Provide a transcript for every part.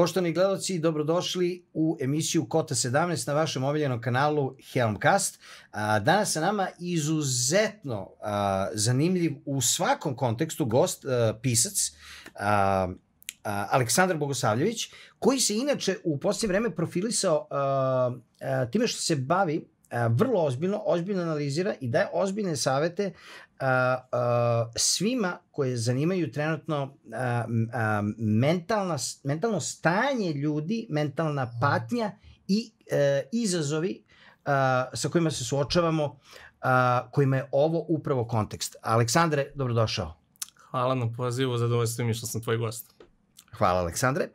Poštovani gledalci, dobrodošli u emisiju Kota 17 na vašem omiljenom kanalu Helmcast. Danas sa nama izuzetno zanimljiv u svakom kontekstu gost, pisac, Aleksandar Bogosavljević, koji se inače u posljednje vreme profilisao time što se bavi vrlo ozbiljno, ozbiljno analizira i daje ozbiljne savete svima koje zanimaju trenutno mentalna, mentalno stanje ljudi, mentalna patnja i e, izazovi sa kojima se suočavamo, kojima je ovo upravo kontekst. Aleksandre, dobrodošao. Hvala na pozivu, zadovoljstvo mi što sam tvoj gost. Hvala, Aleksandre.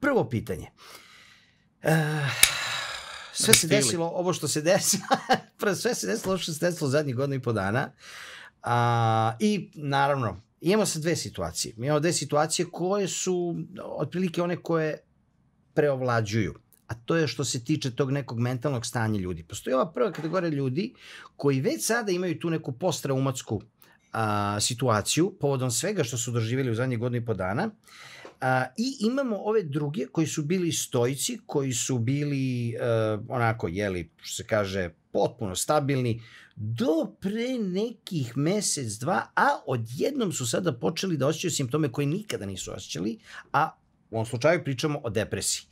prvo pitanje. Uh, sve se desilo, ovo što se desilo, sve se desilo ovo što se desilo zadnjih godina i po dana. A, I naravno, imamo sad dve situacije. Imamo dve situacije koje su otprilike one koje preovlađuju a to je što se tiče tog nekog mentalnog stanja ljudi. Postoji ova prva kategorija ljudi koji već sada imaju tu neku postraumatsku a, situaciju povodom svega što su doživjeli u zadnjih godinu i po dana A, I imamo ove druge koji su bili stojici, koji su bili uh, onako, jeli, što se kaže, potpuno stabilni do pre nekih mesec, dva, a odjednom su sada počeli da osjećaju simptome koje nikada nisu osjećali, a u ovom slučaju pričamo o depresiji.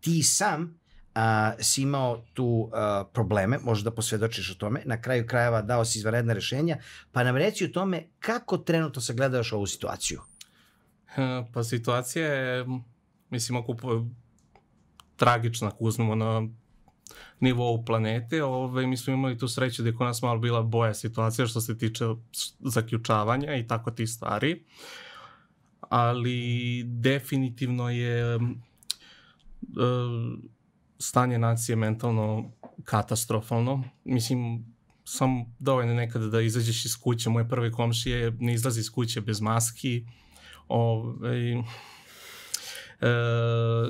Ti sam a, si imao tu a, probleme, možda da posvedočiš o tome, na kraju krajeva dao si izvanredne rešenja, pa nam reci o tome kako trenutno sagledaš ovu situaciju. Pa situacija je, mislim, ako tragična, ako uzmemo na nivou planete, ovaj, mi smo imali tu sreću da je kod nas malo bila boja situacija što se tiče zaključavanja i tako ti stvari. Ali definitivno je uh, stanje nacije mentalno katastrofalno. Mislim, sam dovoljno nekada da izađeš iz kuće. Moje prve komšije ne izlazi iz kuće bez maski. Ove, e,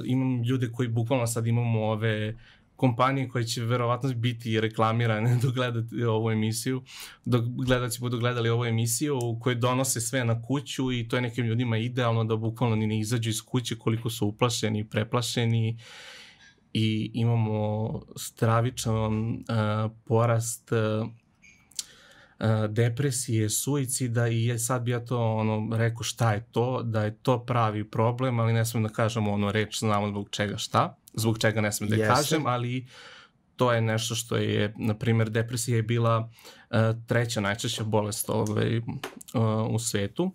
imam ljude koji bukvalno sad imamo ove kompanije koje će verovatno biti reklamirane dok gledate ovu emisiju, dok gledaci budu gledali ovu emisiju koje donose sve na kuću i to je nekim ljudima idealno da bukvalno ni ne izađu iz kuće koliko su uplašeni preplašeni. I imamo stravičan uh, porast uh, depresije, suicida i sad bi ja to ono, rekao šta je to, da je to pravi problem, ali ne smem da kažem ono reč, znamo zbog čega šta, zbog čega ne smem da je kažem, ali to je nešto što je, na primjer, depresija je bila uh, treća najčešća bolest ovaj, uh, u svetu.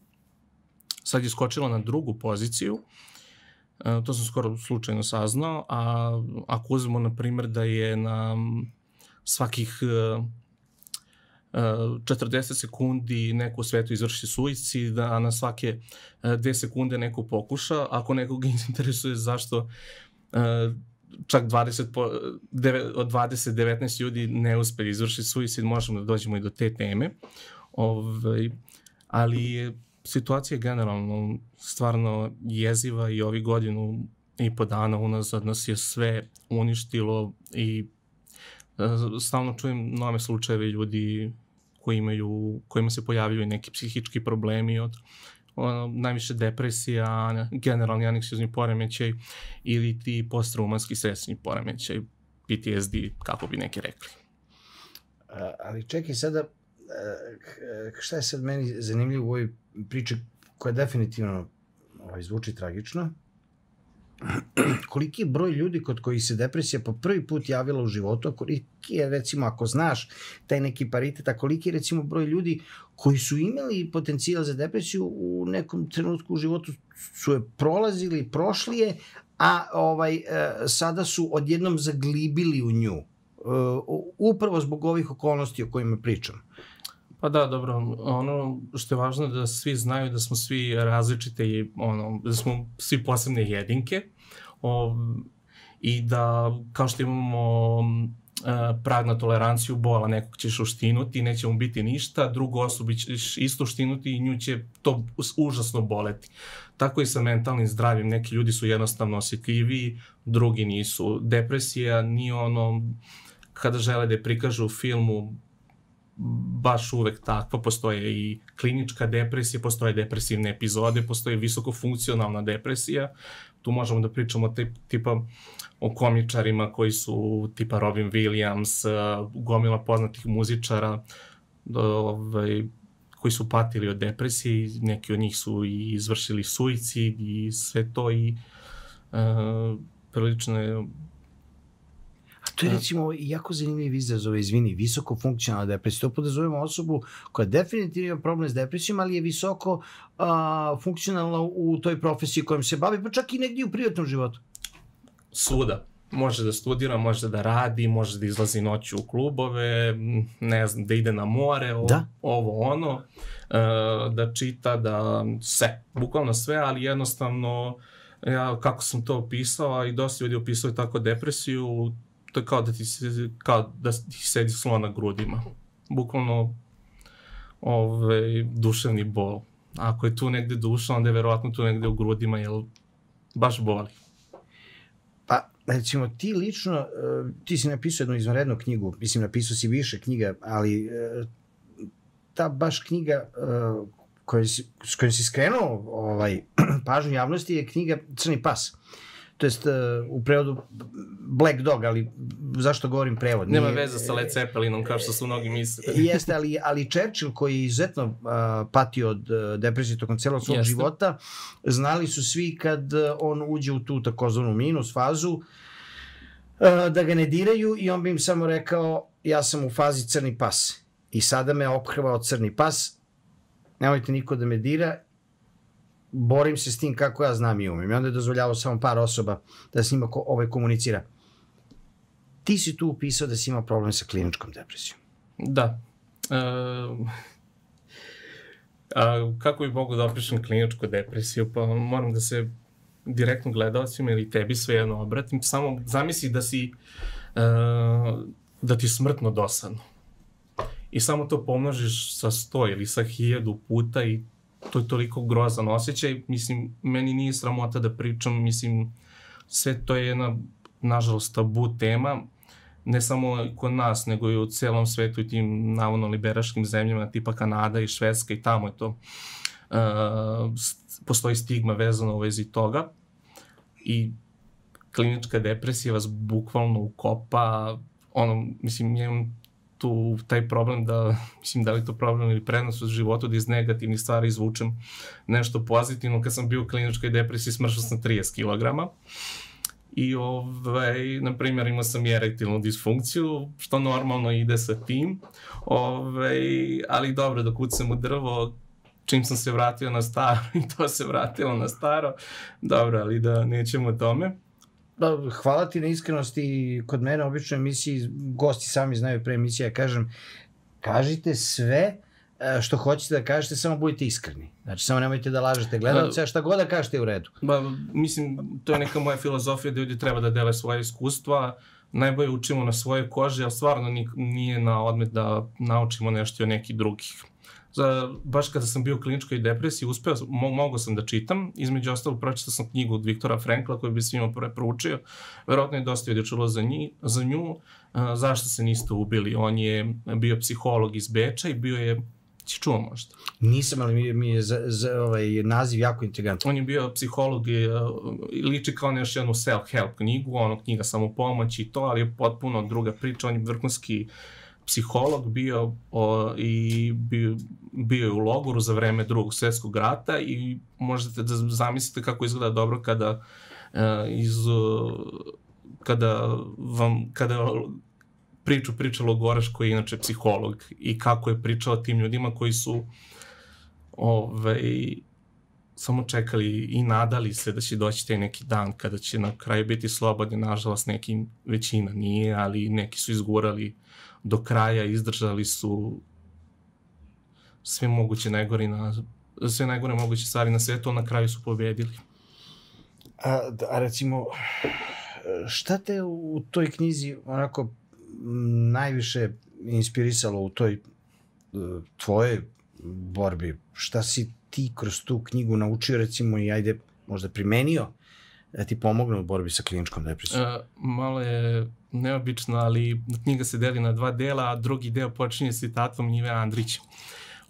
Sad je skočila na drugu poziciju, uh, to sam skoro slučajno saznao, a ako uzmemo, na primjer, da je na svakih uh, 40 sekundi neko u svetu izvrši suicid, a na svake 2 e, sekunde neko pokuša. Ako nekog interesuje zašto e, čak 20 po, 9, od 20 19 ljudi ne uspe izvrši suicid, možemo da dođemo i do te teme. Ove, ovaj, ali situacija generalno stvarno jeziva i ovi godinu i po dana unazad nas je sve uništilo i e, stalno čujem nove slučajeve ljudi koji imaju, kojima se pojavljuju neki psihički problemi od ono, najviše depresija, generalni aneksiozni poremećaj ili ti posttraumatski stresni poremećaj, PTSD, kako bi neki rekli. Ali čekaj sada, šta je sad meni zanimljivo u ovoj priči koja definitivno ovaj, zvuči tragično, koliki je broj ljudi kod kojih se depresija po prvi put javila u životu, a koliki je, recimo, ako znaš taj neki paritet, a koliki je, recimo, broj ljudi koji su imali potencijal za depresiju u nekom trenutku u životu su je prolazili, prošli je, a ovaj, e, sada su odjednom zaglibili u nju. E, upravo zbog ovih okolnosti o kojima pričam. Pa da, dobro, ono što je važno da svi znaju da smo svi različite i ono, da smo svi posebne jedinke o, i da kao što imamo e, prag na toleranciju bola, nekog ćeš uštinuti, neće mu biti ništa, drugu osobu ćeš isto uštinuti i nju će to užasno boleti. Tako i sa mentalnim zdravim, neki ljudi su jednostavno osjetljivi, drugi nisu. Depresija nije ono kada žele da je prikažu u filmu baš uvek takva, postoje i klinička depresija, postoje depresivne epizode, postoje visokofunkcionalna depresija, tu možemo da pričamo tip, tipa o komičarima koji su tipa Robin Williams, gomila poznatih muzičara, ovaj, koji su patili od depresije, neki od njih su i izvršili suicid i sve to i uh, prilično je A to je recimo jako zanimljiv izraz izvini, visoko funkcionalna depresija. To podrazumemo osobu koja definitivno ima problem s depresijom, ali je visoko a, funkcionalna u toj profesiji kojom se bavi, pa čak i negdje u privatnom životu. Suda. Može da studira, može da radi, može da izlazi noću u klubove, ne znam, da ide na more, o, da. ovo ono, uh, da čita, da sve, bukvalno sve, ali jednostavno ja kako sam to opisao, i dosta ljudi opisao tako depresiju, to je kao da ti, se, kao da ti sedi slon na grudima. Bukvalno ovaj, duševni bol. Ako je tu negde duša, onda je verovatno tu negde u grudima, jer baš boli. Pa, recimo, ti lično, e, ti si napisao jednu izvanrednu knjigu, mislim, napisao si više knjiga, ali e, ta baš knjiga e, koja si, s kojom si skrenuo ovaj, pažnju javnosti je knjiga Crni pas. Uh, to jest uh, u prevodu Black Dog, ali zašto govorim prevod? Nema Nije, veze sa Led Zeppelinom, kao što su mnogi misle. Jeste, ali, ali Churchill, koji je izuzetno uh, patio od uh, depresije tokom celog svog jeste. života, znali su svi kad on uđe u tu takozvanu minus fazu, uh, da ga ne diraju i on bi im samo rekao ja sam u fazi crni pas i sada me ophrvao crni pas, nemojte niko da me dira borim se s tim kako ja znam i umem. I onda je dozvoljavao samo par osoba da s njima ko, ovaj komunicira. Ti si tu upisao da si imao problem sa kliničkom depresijom. Da. E, a, kako bi mogu da opišem kliničku depresiju? Pa moram da se direktno gledalcima ili tebi svejedno obratim. Samo zamisli da si e, da ti smrtno dosadno. I samo to pomnožiš sa 100 ili sa 1000 puta i to je toliko grozan osjećaj, mislim, meni nije sramota da pričam, mislim, sve to je jedna, nažalost, tabu tema, ne samo kod nas, nego i u celom svetu i tim navodno liberaškim zemljama, tipa Kanada i Švedska i tamo je to, uh, postoji stigma vezana u vezi toga. I klinička depresija vas bukvalno ukopa, ono, mislim, imam tu taj problem da, mislim da li to problem ili prednost u životu da iz negativnih stvari izvučem nešto pozitivno. Kad sam bio u kliničkoj depresiji smršao sam 30 kg. I, ovaj, na primjer, imao sam erektilnu disfunkciju, što normalno ide sa tim. Ovaj, ali dobro, dok kucam u drvo, čim sam se vratio na staro i to se vratilo na staro, dobro, ali da nećemo tome. Da, hvala ti na iskrenosti. Kod mene obično emisiji, gosti sami znaju pre emisije, ja kažem, kažite sve e, što hoćete da kažete, samo budite iskreni. Znači, samo nemojte da lažete gledalce, a šta god da kažete u redu. Ba, mislim, to je neka moja filozofija da ljudi treba da dele svoje iskustva, najbolje učimo na svoje kože, ali stvarno nije na odmet da naučimo nešto od nekih drugih za, baš kada sam bio u kliničkoj depresiji, uspeo, mo, mogo sam da čitam, između ostalog pročitao sam knjigu od Viktora Frankla koju bi svima proučio, verovatno je dosta ljudi čulo za, nji, za nju, a, zašto se niste ubili, on je bio psiholog iz Beča i bio je si čuo možda? Nisam, ali mi, mi je za, za, ovaj, naziv jako intrigantan. On je bio psiholog i liči kao nešto jednu self-help knjigu, ono knjiga samopomoći i to, ali je potpuno druga priča, on je vrhunski uh, psiholog bio o, i bio, bio je u logoru za vreme drugog svetskog rata i možete da zamislite kako izgleda dobro kada uh, iz kada vam kada priču priča Logoraš koji je inače psiholog i kako je pričao tim ljudima koji su ovaj, samo čekali i nadali se da će doći taj neki dan kada će na kraju biti slobodni, nažalost neki većina nije, ali neki su izgurali do kraja, izdržali su sve moguće najgore na sve najgore moguće stvari na svetu, a na kraju su pobedili. A, a recimo, šta te u toj knjizi onako najviše inspirisalo u toj e, tvojoj borbi? Šta si ti kroz tu knjigu naučio recimo i ajde možda primenio da ti pomogne u borbi sa kliničkom depresijom? Uh, malo je neobično, ali knjiga se deli na dva dela, a drugi deo počinje citatom Njive Andrića.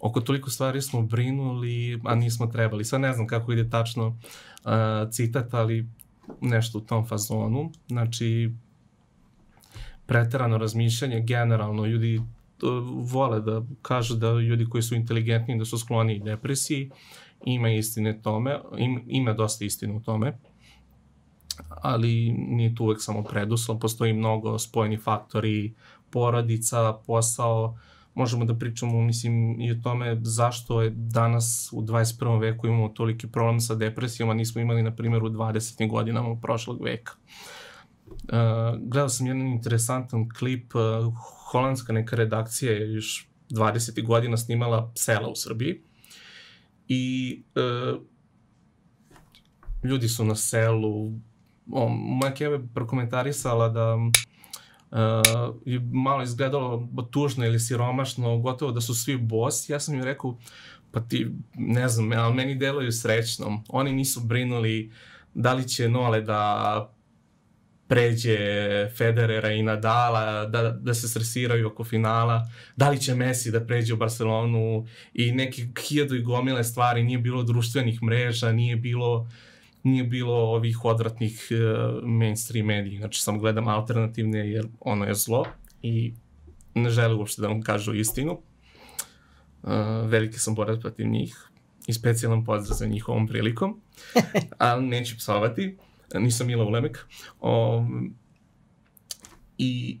Oko toliko stvari smo brinuli, a nismo trebali. Sad ne znam kako ide tačno uh, citat, ali nešto u tom fazonu. Znači, preterano razmišljanje, generalno ljudi vole da kažu da ljudi koji su inteligentni da su skloni depresiji, ima istine tome, ima, ima dosta istine u tome, ali nije tu uvek samo preduslov, postoji mnogo spojeni faktori, porodica, posao, možemo da pričamo, mislim, i o tome zašto je danas u 21. veku imamo toliki problem sa depresijom, a nismo imali, na primjer, u 20. godinama prošlog veka. Uh, gledao sam jedan interesantan klip, uh, holandska neka redakcija je još 20. godina snimala sela u Srbiji i uh, ljudi su na selu, moja keva je prokomentarisala da uh, malo izgledalo tužno ili siromašno, gotovo da su svi bosi. Ja sam im rekao, pa ti, ne znam, ali meni deluju srećno. Oni nisu brinuli da li će Nole da pređe Federera i Nadala, da, da se stresiraju oko finala, da li će Messi da pređe u Barcelonu i neki hiljadu i gomile stvari, nije bilo društvenih mreža, nije bilo nije bilo ovih odvratnih uh, mainstream mediji, znači samo gledam alternativne jer ono je zlo i ne žele uopšte da vam kažu istinu. Uh, veliki sam borac protiv njih i specijalan pozdrav za njihovom prilikom, ali neću psovati. Uh, nisam Mila Ulemek. O, I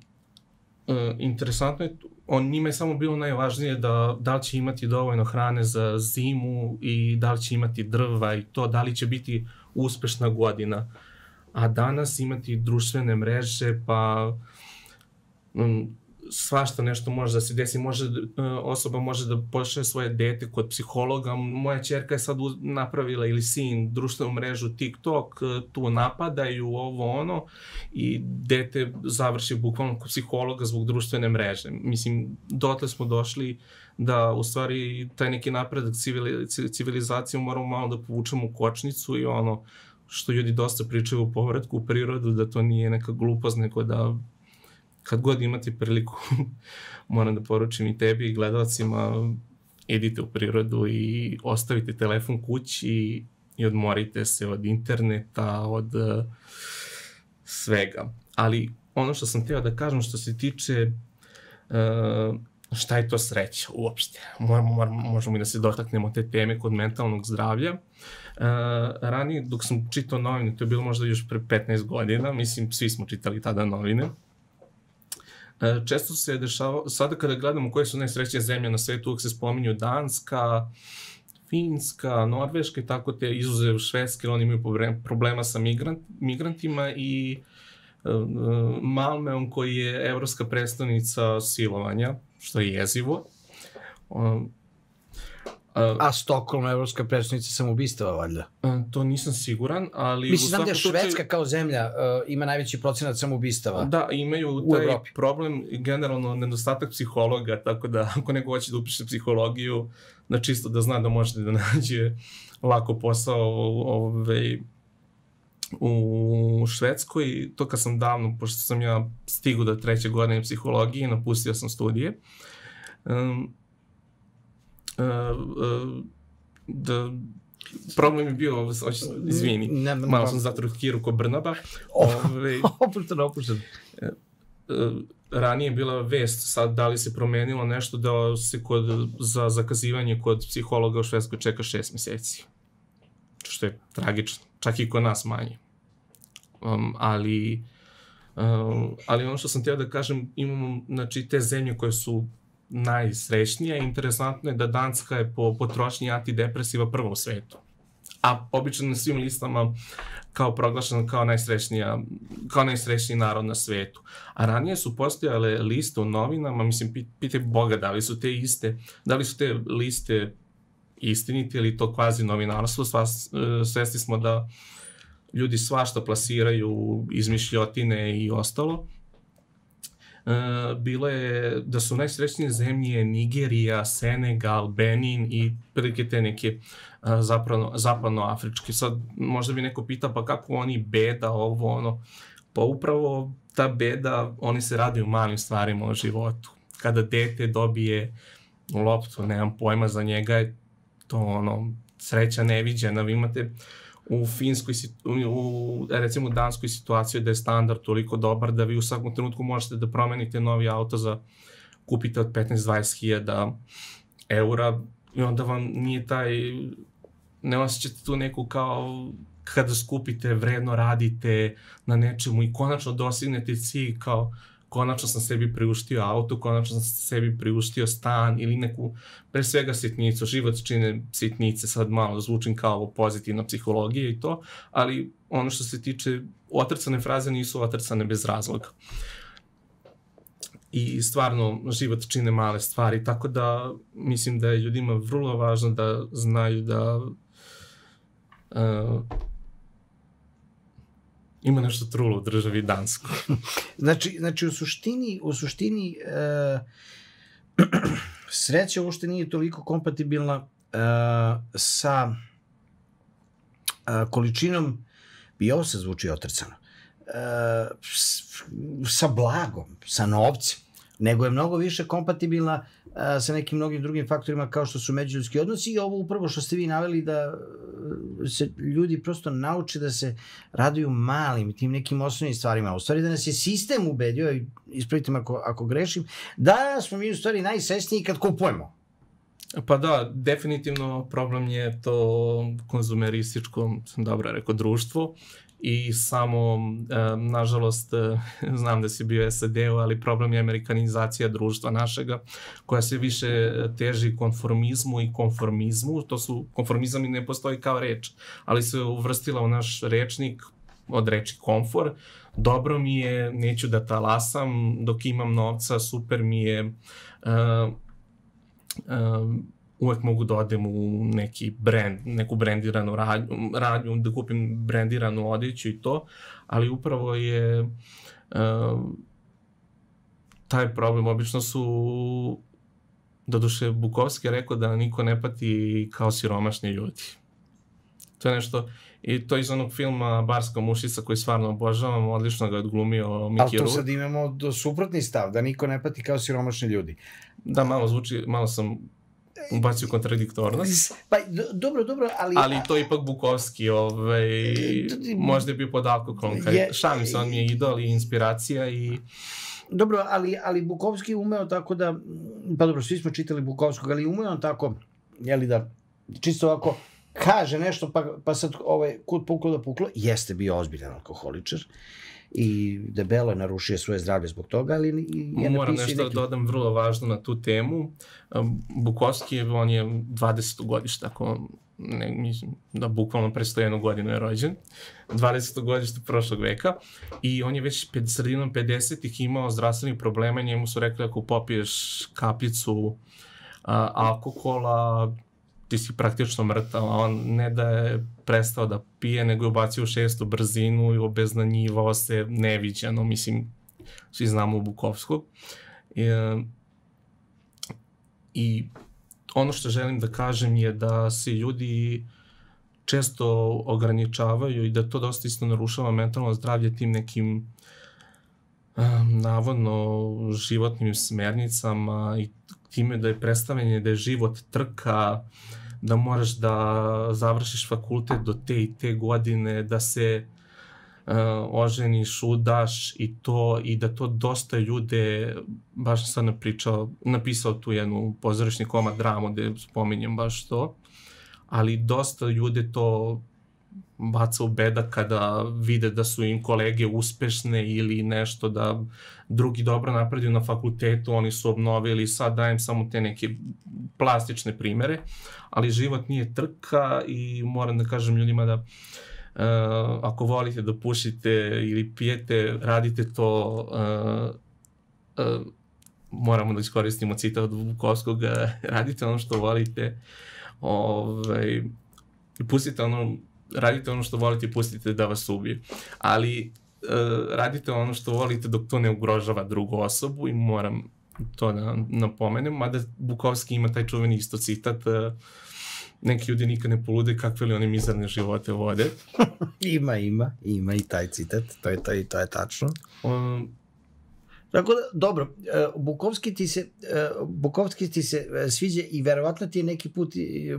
uh, interesantno je, on njima je samo bilo najvažnije da da li će imati dovoljno hrane za zimu i da li će imati drva i to, da li će biti uspešna godina. A danas imati društvene mreže, pa um, svašta nešto može da se desi, može, e, osoba može da pošle svoje dete kod psihologa, moja čerka je sad napravila ili sin društvenu mrežu TikTok, e, tu napadaju ovo ono i dete završi bukvalno kod psihologa zbog društvene mreže. Mislim, dotle smo došli da u stvari taj neki napredak civili, civilizacije moramo malo da povučemo u kočnicu i ono što ljudi dosta pričaju u povratku u prirodu, da to nije neka glupost, nego da kad god imate priliku, moram da poručim i tebi i gledalcima, idite u prirodu i ostavite telefon kući i odmorite se od interneta, od svega. Ali ono što sam htio da kažem što se tiče uh, šta je to sreća uopšte. Moramo, možemo i da se dotaknemo te teme kod mentalnog zdravlja. Uh, ranije, dok sam čitao novine, to je bilo možda još pre 15 godina, mislim, svi smo čitali tada novine, E, često se dešava, sada kada gledamo koje su najsrećnije zemlje na svetu, uvek se spominju Danska, Finska, Norveška i tako te izuzev Švedske, oni imaju problema sa migrant, migrantima i uh, Malmeom koji je evropska predstavnica silovanja, što je jezivo. Uh, A, a Stokholm, evropska predstavnica samoubistava, valjda? A, to nisam siguran, ali... Mislim, znam da je Švedska slučaju... kao zemlja uh, ima najveći procenat samoubistava Da, imaju taj Evropi. problem, generalno nedostatak psihologa, tako da ako neko hoće da upiše psihologiju, da čisto da zna da možete da nađe lako posao ovaj, u Švedskoj, to kad sam davno, pošto sam ja stigu do treće godine psihologije, napustio sam studije, um, uh, da problem je bio, izvini, ne, ne, malo sam zatrutkiru ko Brnaba. Ove, opušten, opušten. Ranije je bila vest, sad da li se promenilo nešto da se kod, za zakazivanje kod psihologa u Švedskoj čeka šest meseci. Što je tragično, čak i kod nas manje. Um, ali, um, ali ono što sam htio da kažem, imamo znači, te zemlje koje su najsrećnija. Interesantno je da Danska je po potrošnji antidepresiva prva u svetu. A obično na svim listama kao proglašena kao najsrećnija, kao najsrećniji narod na svetu. A ranije su postojale liste u novinama, mislim, pite Boga da li su te iste, da li su te liste istinite ili to kvazi novinarstvo, Sva, e, svesti smo da ljudi svašta plasiraju izmišljotine i ostalo. Uh, bilo je da su najsrećnije zemlje Nigerija, Senegal, Benin i prilike te neke uh, zapadno, zapadnoafričke. Sad možda bi neko pita pa kako oni beda ovo ono. Pa upravo ta beda, oni se radi u malim stvarima u životu. Kada dete dobije loptu, nemam pojma za njega, je to ono, sreća neviđena. Vi imate u Finskoj, u, recimo Danskoj situaciji da je standard toliko dobar da vi u svakom trenutku možete da promenite novi auto za kupite od 15-20 hiljada eura i onda vam nije taj, ne osjećate tu neku kao kada skupite, vredno radite na nečemu i konačno dostignete cilj kao konačno sam sebi priuštio auto, konačno sam sebi priuštio stan ili neku, pre svega sitnicu, život čine sitnice, sad malo zvučim kao pozitivna psihologija i to, ali ono što se tiče otrcane fraze nisu otrcane bez razloga. I stvarno život čine male stvari, tako da mislim da je ljudima vrlo važno da znaju da uh, ima nešto trulo u državi Dansku. znači, znači, u suštini, u suštini uh, sreća uopšte nije toliko kompatibilna uh, sa uh, količinom, i ovo se zvuči otrcano, uh, sa blagom, sa novcem, nego je mnogo više kompatibilna sa nekim mnogim drugim faktorima kao što su međuljudski odnosi i ovo upravo što ste vi naveli da se ljudi prosto nauče da se raduju malim tim nekim osnovnim stvarima. U stvari da nas je sistem ubedio, ispravite me ako, ako grešim, da smo mi u stvari najsesniji kad kupujemo. Pa da, definitivno problem je to konzumerističko, sam dobro rekao, društvo i samo, e, nažalost, e, znam da si bio SAD-u, ali problem je amerikanizacija društva našega, koja se više teži konformizmu i konformizmu, to su, konformizam i ne postoji kao reč, ali se uvrstila u naš rečnik od reči komfor, dobro mi je, neću da talasam, dok imam novca, super mi je, uh, uh, uvek mogu da odem u neki brand, neku brendiranu radnju, radnju da kupim brendiranu odeću i to, ali upravo je uh, taj problem, obično su doduše Bukovski je rekao da niko ne pati kao siromašni ljudi. To je nešto, i to iz onog filma Barska mušica koji stvarno obožavam, odlično ga je odglumio Miki Ali to sad imamo do suprotni stav, da niko ne pati kao siromašni ljudi. Da, malo zvuči, malo sam ubacio kontradiktornost. Pa, do, dobro, dobro, ali... Ali to je ipak Bukovski, ovaj, možda je bio pod alkoholom. Je, šalim se, on mi je idol i inspiracija i... Dobro, ali, ali Bukovski umeo tako da, pa dobro, svi smo čitali Bukovskog, ali umeo on tako, jeli da, čisto ovako, kaže nešto, pa, pa sad ovaj, kud puklo da puklo, jeste bio ozbiljan alkoholičar i debelo je narušio svoje zdravlje zbog toga, ali je Moram nešto neki... da dodam vrlo važno na tu temu. Bukovski, on je 20. godište, ako ne, mislim da bukvalno pre 101 godinu je rođen, 20. godište prošlog veka i on je već pred sredinom 50-ih imao zdravstvenih problema, njemu su rekli ako popiješ kapljicu a, alkohola, ti si praktično mrtav, a on ne da je prestao da pije, nego je ubacio u šestu brzinu i obeznanjivao se neviđeno, mislim, svi znamo u Bukovskog. I, I ono što želim da kažem je da se ljudi često ograničavaju i da to dosta isto narušava mentalno zdravlje tim nekim um, navodno životnim smernicama i time da je predstavljanje da je život trka, uh, da moraš da završiš fakultet do te i te godine, da se uh, oženiš, udaš i to, i da to dosta ljude, baš sam napričao, napisao tu jednu pozorišni komad dramu gde spominjem baš to, ali dosta ljude to baca u bedak kada vide da su im kolege uspešne ili nešto da drugi dobro napreduju na fakultetu, oni su obnovili, sad dajem samo te neke plastične primere, ali život nije trka i moram da kažem ljudima da Uh, ako volite da pušite ili pijete, radite to uh, uh, moramo da iskoristimo citat od Vukovskog radite ono što volite ovaj, pustite ono radite ono što volite i pustite da vas ubije. Ali uh, radite ono što volite dok to ne ugrožava drugu osobu i moram to da napomenem, mada Bukovski ima taj čuveni isto citat uh, neki ljudi nikad ne polude kakve li oni mizarne živote vode. ima, ima, ima i taj citat, to je, to, i to je tačno. Um, Tako da, dobro, Bukovski ti se, Bukovski ti se sviđa i verovatno ti je neki put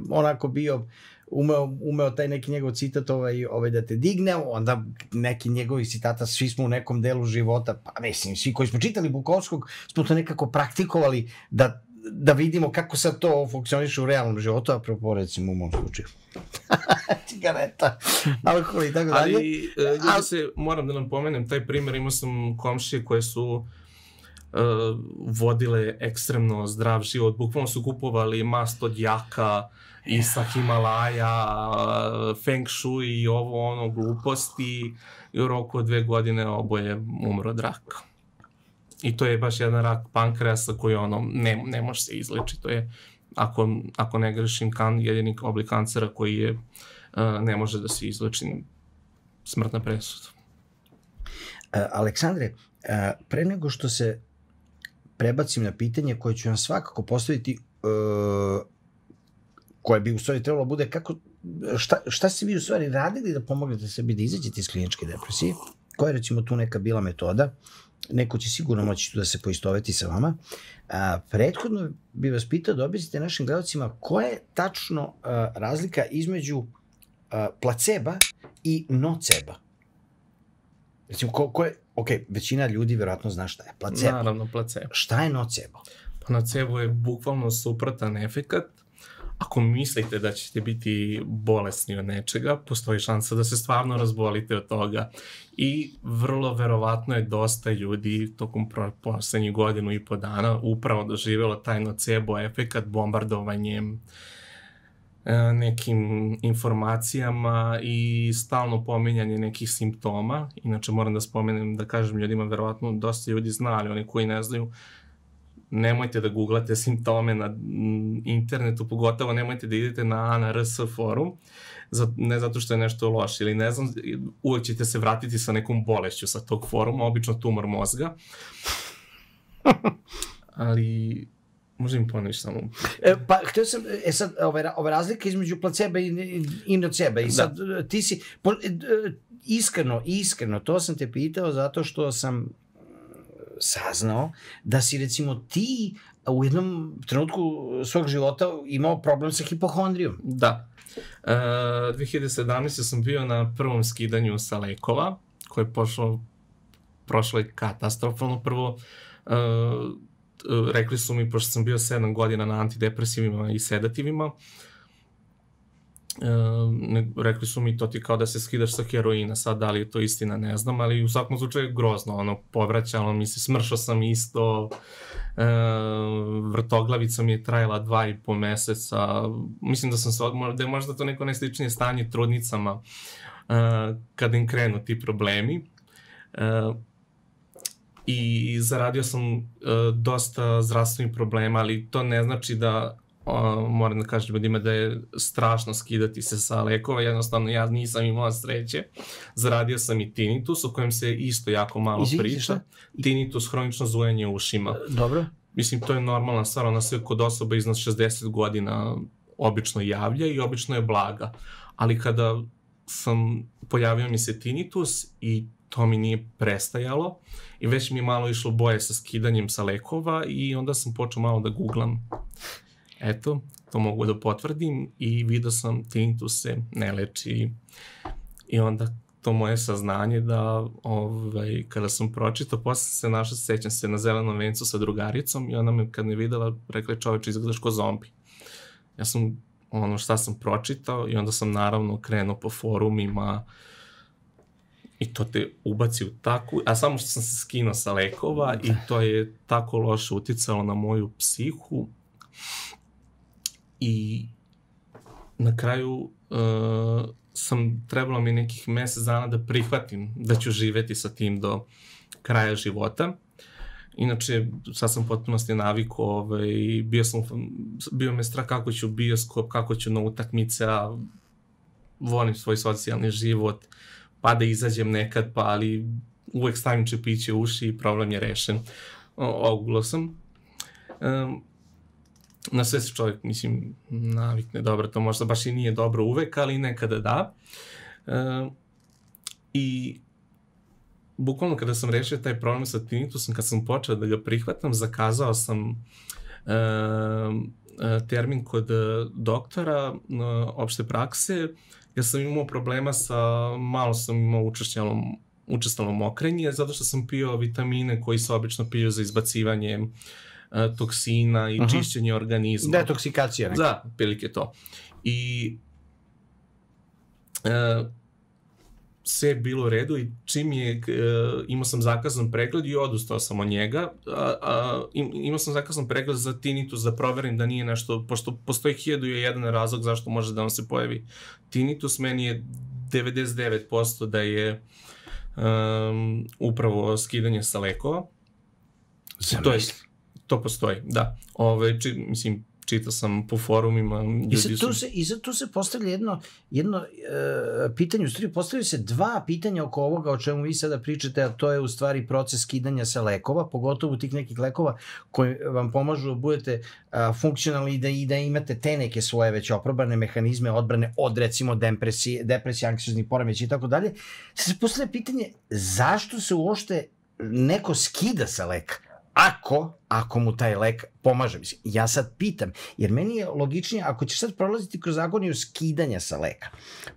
onako bio umeo, umeo taj neki njegov citat ovaj, ovaj da te digne, onda neki njegovi citata, svi smo u nekom delu života, pa mislim, svi koji smo čitali Bukovskog, smo to nekako praktikovali da da vidimo kako sad to funkcioniše u realnom životu, a propo recimo u mom slučaju. Cigareta, alkohol i tako dalje. Ali, e, ljudi Al... se, moram da nam pomenem, taj primer, imao sam komšije koje su uh, vodile ekstremno zdrav život, bukvalno su kupovali mast od jaka, i sa Himalaja, Feng Shui i ovo ono gluposti i u roku od dve godine oboje umro od raka. I to je baš jedan rak pankreasa koji ono, ne, ne može se izlečiti. To je, ako, ako ne grešim, kan, jedini oblik kancera koji je, uh, ne može da se izleči smrtna presuda. Uh, Aleksandre, uh, pre nego što se prebacim na pitanje koje ću vam svakako postaviti, uh, koje bi u stvari trebalo bude kako, šta, šta ste vi u stvari radili da pomognete sebi da izađete iz kliničke depresije? Koja je recimo tu neka bila metoda? neko će sigurno moći tu da se poistoveti sa vama. A, prethodno bi vas pitao da objasnite našim gledalcima koja je tačno a, razlika između a, placeba i noceba. Recimo, ko, ko je, ok, većina ljudi verovatno zna šta je placebo. Naravno, placebo. Šta je nocebo? Pa nocebo je bukvalno suprotan efekat ako mislite da ćete biti bolesni od nečega, postoji šansa da se stvarno razbolite od toga. I vrlo verovatno je dosta ljudi tokom poslednjih godinu i po dana upravo doživjelo taj nocebo efekat bombardovanjem e, nekim informacijama i stalno pominjanje nekih simptoma. Inače moram da spomenem, da kažem ljudima, verovatno dosta ljudi znali, oni koji ne znaju, nemojte da googlate simptome na internetu, pogotovo nemojte da idete na ANRS forum, ne zato što je nešto loše ili ne znam, uvek ćete se vratiti sa nekom bolešću sa tog foruma, obično tumor mozga. Ali Možda mi ponoviš samo. E, pa, htio sam, e sad, ove, ove razlike između placeba i, i, i noceba. I da. sad, da. ti si, po, e, iskreno, iskreno, to sam te pitao zato što sam saznao da si recimo ti u jednom trenutku svog života imao problem sa hipohondrijom. Da. E, 2017. sam bio na prvom skidanju sa lekova, koje je pošlo, prošlo je katastrofalno. Prvo, e, rekli su mi, pošto sam bio 7 godina na antidepresivima i sedativima, ne, rekli su mi to ti kao da se skidaš sa heroina, sad da li je to istina ne znam, ali u svakom slučaju grozno, ono, povraćalo mi se, smršao sam isto, e, vrtoglavica mi je trajala dva i po meseca, mislim da sam se, da je možda to neko najsličnije stanje trudnicama, e, kada im krenu ti problemi, e, i zaradio sam uh, dosta zdravstvenih problema, ali to ne znači da o, moram da kažem ljudima da je strašno skidati se sa lekova, jednostavno ja nisam imao sreće. Zaradio sam i tinnitus, o kojem se isto jako malo Izvijek, priča. Šta? Tinnitus, hronično zujanje ušima. E, dobro. Mislim, to je normalna stvar, ona se kod osoba iznad 60 godina obično javlja i obično je blaga. Ali kada sam, pojavio mi se tinnitus i to mi nije prestajalo i već mi je malo išlo boje sa skidanjem sa lekova i onda sam počeo malo da googlam Eto, to mogu da potvrdim i vidio sam tinnitus se ne leči. I onda to moje saznanje da ovaj, kada sam pročitao, posle se našao, sećam se na zelenom vencu sa drugaricom i ona me kad me videla rekla čoveč izgledaš ko zombi. Ja sam ono šta sam pročitao i onda sam naravno krenuo po forumima i to te ubaci u takvu, a samo što sam se skinuo sa lekova i to je tako loše uticalo na moju psihu i na kraju uh, sam trebalo mi nekih mesec dana da prihvatim da ću živeti sa tim do kraja života. Inače, sad sam potpunosti naviku, ovaj, bio, sam, bio me strah kako ću bioskop, kako ću na utakmice, a volim svoj socijalni život, pa da izađem nekad, pa ali uvek stavim čepiće u uši i problem je rešen. Ogulo sam. Um, na sve se čovjek, mislim, navikne dobro, to možda baš i nije dobro uvek, ali nekada da. E, I bukvalno kada sam rešio taj problem sa tinnitusom, kad sam počeo da ga prihvatam, zakazao sam e, termin kod doktora opšte prakse, ja sam imao problema sa, malo sam imao učešćalom učestalo mokrenje, zato što sam pio vitamine koji se obično piju za izbacivanje uh, toksina i uh -huh. čišćenje organizma. Detoksikacija neka. Da, prilike to. I uh, sve je bilo u redu i čim je, uh, imao sam zakazan pregled i odustao sam od njega, a, a, imao sam zakazan pregled za tinnitus, da proverim da nije nešto, pošto postoji hiljadu je jedan razlog zašto može da vam se pojavi tinnitus, meni je 99% da je um, upravo skidanje sa lekova. Zamisli. To je, to postoji, da. Ove, či, mislim, čitao sam po forumima. I sad, tu se, I sad tu se postavlja jedno, jedno e, pitanje, u stvari postavljaju se dva pitanja oko ovoga o čemu vi sada pričate, a to je u stvari proces skidanja sa lekova, pogotovo tih nekih lekova koji vam pomažu da budete a, funkcionalni i da, i da imate te neke svoje već oprobane mehanizme odbrane od recimo depresije, depresije, anksiozni poremeći i tako dalje. Se postavlja pitanje zašto se uošte neko skida sa leka? Ako, ako mu taj lek pomaže. Mislim, ja sad pitam, jer meni je logičnije, ako ćeš sad prolaziti kroz agoniju skidanja sa leka,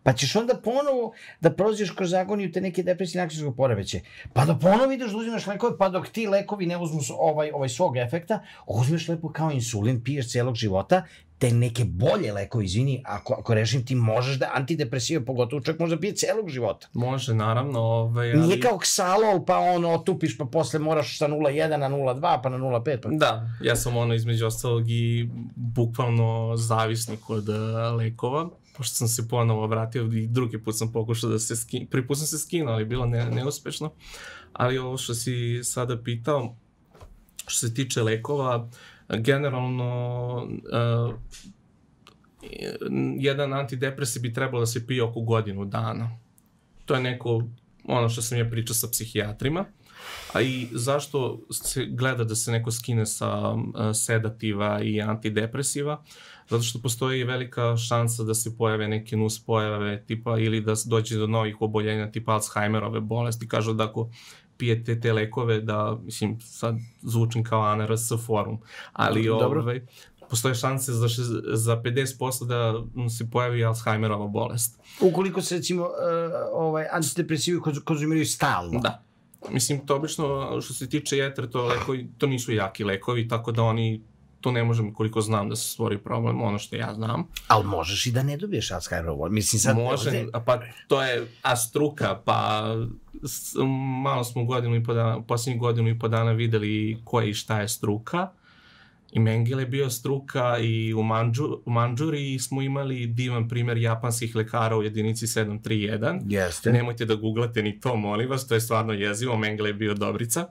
pa ćeš onda ponovo da prolaziš kroz agoniju te neke depresije nakon poremeće, pa da ponovo ideš da uzimaš lekove, pa dok ti lekovi ne uzmu ovaj, ovaj svog efekta, uzmeš lepo kao insulin, piješ celog života te neke bolje lekovi, izvini, ako, ako rešim ti možeš da antidepresive, pogotovo čak može da pije celog života. Može, naravno. Ovaj, ali... Nije kao ksalol, pa ono otupiš, pa posle moraš sa 0,1 na 0,2, pa na 0,5. Pa... Da, ja sam ono između ostalog i bukvalno zavisnik od uh, lekova, pošto sam se ponovo vratio i drugi put sam pokušao da se skinu, prvi put sam se skinuo, ali bilo ne, neuspešno. Ali ovo što si sada pitao, što se tiče lekova, uh, generalno uh, jedan antidepresiv bi trebalo da se pije oko godinu dana. To je neko, ono što sam ja pričao sa psihijatrima. A i zašto se gleda da se neko skine sa uh, sedativa i antidepresiva? Zato što postoji velika šansa da se pojave neke nus pojave tipa ili da dođe do novih oboljenja tipa Alzheimerove bolesti. Kažu da ako pijete te lekove da, mislim, sad zvučim kao ANRS forum, ali Dobro. ovaj, postoje šanse za, za 50% da se pojavi Alzheimerova bolest. Ukoliko se, recimo, uh, ovaj, antidepresivi konzumiraju stalno. Da. Mislim, to obično, što se tiče jetre, to, lekovi, to nisu jaki lekovi, tako da oni to ne možem koliko znam da se stvori problem, ono što ja znam. Ali možeš i da ne dobiješ Alzheimerov Mislim sad... Može, ovde... pa to je a struka, pa malo smo godinu i po dana, posljednjih godinu i po dana videli koja i šta je struka. I Mengele je bio struka i u, Manđu, u Manđuri smo imali divan primer japanskih lekara u jedinici 731. Jeste. Nemojte da googlate ni to, molim vas, to je stvarno jezivo. Mengele je bio dobrica.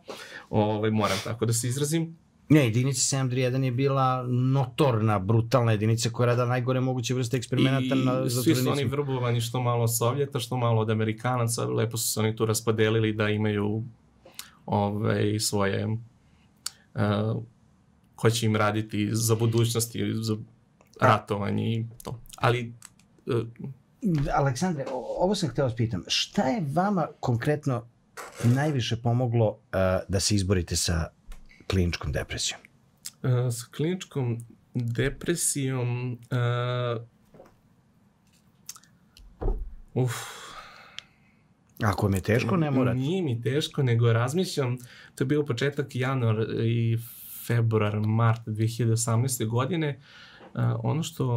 Ove, ovaj, moram tako da se izrazim. Ne, jedinica 731 je bila notorna, brutalna jedinica koja rada najgore moguće vrste eksperimenata I na zatvorenicima. I svi su oni vrbovani što malo od Sovjeta, što malo od Amerikanaca, lepo su se oni tu raspodelili da imaju ove, ovaj, svoje uh, ko će im raditi za budućnost i za ratovanje i to. Ali uh, Aleksandre, ovo sam hteo da pitam. Šta je vama konkretno najviše pomoglo uh, da se izborite sa kliničkom depresijom? Uh, sa kliničkom depresijom uh, uf, Ako mi je teško, ne morate. Nije mi teško, nego razmišljam, to je bio početak januar i februar, mart 2018. godine. Uh, ono što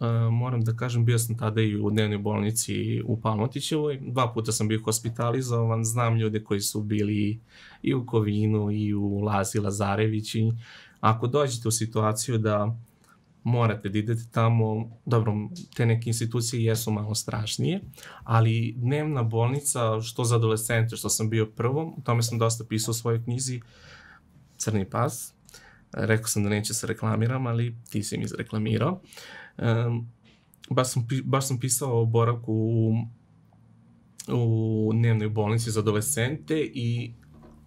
uh, moram da kažem, bio sam tada i u dnevnoj bolnici u Palmotićevoj. Dva puta sam bio hospitalizovan, znam ljude koji su bili i u Kovinu i u Lazi Lazarević i ako dođete u situaciju da morate da idete tamo, dobro, te neke institucije jesu malo strašnije, ali dnevna bolnica, što za adolescente, što sam bio prvom, o tome sam dosta pisao u svojoj knjizi Crni pas, rekao sam da neće se reklamiram, ali ti si mi izreklamirao. Um, baš, sam, baš sam pisao o boravku u, u dnevnoj bolnici za adolescente i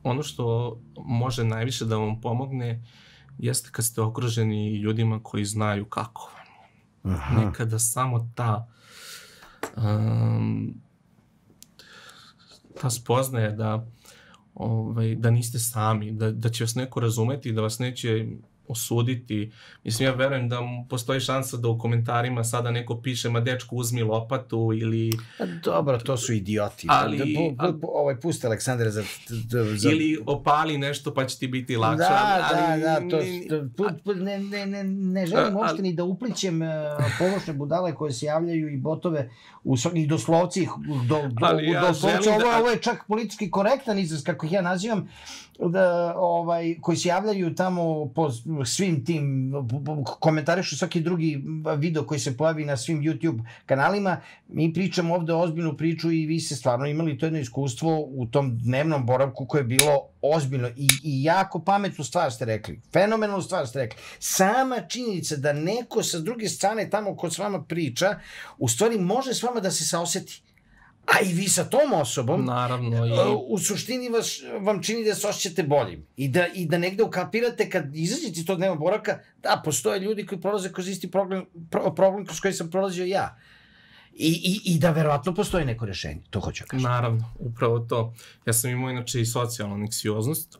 ono što može najviše da vam pomogne jeste kad ste okruženi ljudima koji znaju kako vam. Aha. Nekada samo ta um, ta spoznaje da ovaj, da niste sami, da, da će vas neko razumeti, da vas neće osuditi. Mislim, ja verujem da postoji šansa da u komentarima sada neko piše, ma dečko uzmi lopatu ili... A dobro, to su idioti. Ali- da, pu, pu, ovaj, pusti Aleksandra za... za Ili opali nešto pa će ti biti lakše. Da, ali, da, da, to, to, ne, ne, ne, ne želim uopšte ni da uplićem uh, površne budale koje se javljaju i botove u i doslovci, do, do, Ali ja doslovci, ovo, da- ovo je čak politički korektan izraz, kako ih ja nazivam, da, ovaj, koji se javljaju tamo po svim tim, komentarišu svaki drugi video koji se pojavi na svim YouTube kanalima, mi pričamo ovde ozbiljnu priču i vi ste stvarno imali to jedno iskustvo u tom dnevnom boravku koje je bilo ozbiljno i, i jako pametnu stvar ste rekli, fenomenalnu stvar ste rekli. Sama činjenica da neko sa druge strane tamo ko s vama priča, u stvari može s vama da se saoseti. A i vi sa tom osobom, Naravno. I, u suštini vas, vam čini da se osjećate boljim i da, i da negde ukapirate kad izađete iz tog dnevnog boravka, da, postoje ljudi koji prolaze kroz isti problem, pro, problem kroz koji sam prolazio ja. I, i, I da verovatno postoji neko rešenje, to hoću da kažem. Naravno, upravo to. Ja sam imao inače i socijalnu anksioznost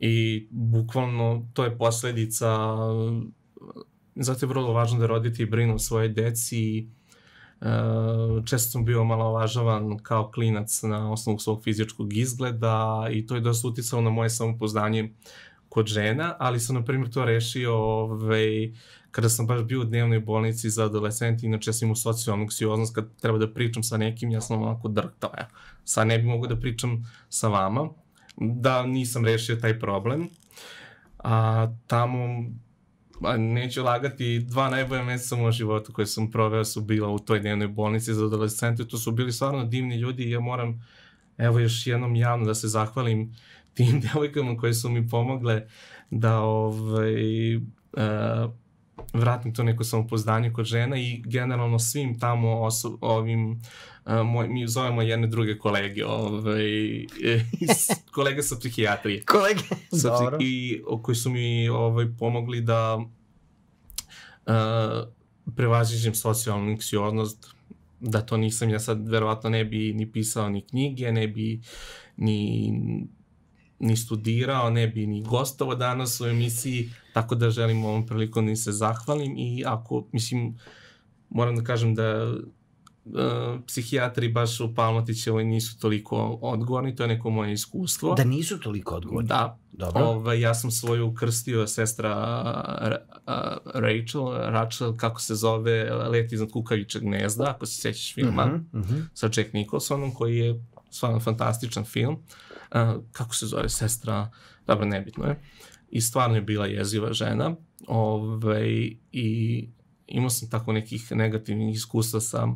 i bukvalno to je posledica zato je vrlo važno da roditelji brinu o svojoj deci i često sam bio malo važavan kao klinac na osnovu svog fizičkog izgleda i to je dosta uticalo na moje samopoznanje kod žena, ali sam na primjer to rešio ovaj, kada sam baš bio u dnevnoj bolnici za adolescenti, inače ja sam imao socijalnu anksioznost kad treba da pričam sa nekim, ja sam onako drhtao, ja. Sad ne bi mogu da pričam sa vama, da nisam rešio taj problem. A tamo, a neću lagati, dva najbolja meseca u životu koje sam proveo su bila u toj dnevnoj bolnici za adolescente. To su bili stvarno divni ljudi i ja moram evo još jednom javno da se zahvalim tim devojkama koje su mi pomogle da ovaj, uh, vratim to neko samopoznanje kod žena i generalno svim tamo oso, ovim moj, mi zovemo jedne druge kolege, ovaj, kolege sa psihijatrije. Kolege, Sa, dobro. I o, koji su mi ovaj, pomogli da uh, prevaziđem socijalnu anksioznost, da to nisam, ja sad verovatno ne bi ni pisao ni knjige, ne bi ni, ni studirao, ne bi ni gostovao danas u emisiji, tako da želim ovom prilikom da se zahvalim i ako, mislim, moram da kažem da uh, psihijatri baš u Palmotićevoj nisu toliko odgovorni, to je neko moje iskustvo. Da nisu toliko odgovorni. Da, Dobro. Ovaj, ja sam svoju krstio sestra Ra- a, Rachel, Rachel, kako se zove, Let iznad kukavičeg gnezda, ako se sećaš filma, uh -huh. Mhm, mhm. sa Jack Nicholsonom, koji je stvarno fantastičan film. Uh, kako se zove sestra, dobro, nebitno je. I stvarno je bila jeziva žena. Ovaj, I imao sam tako nekih negativnih iskustva sa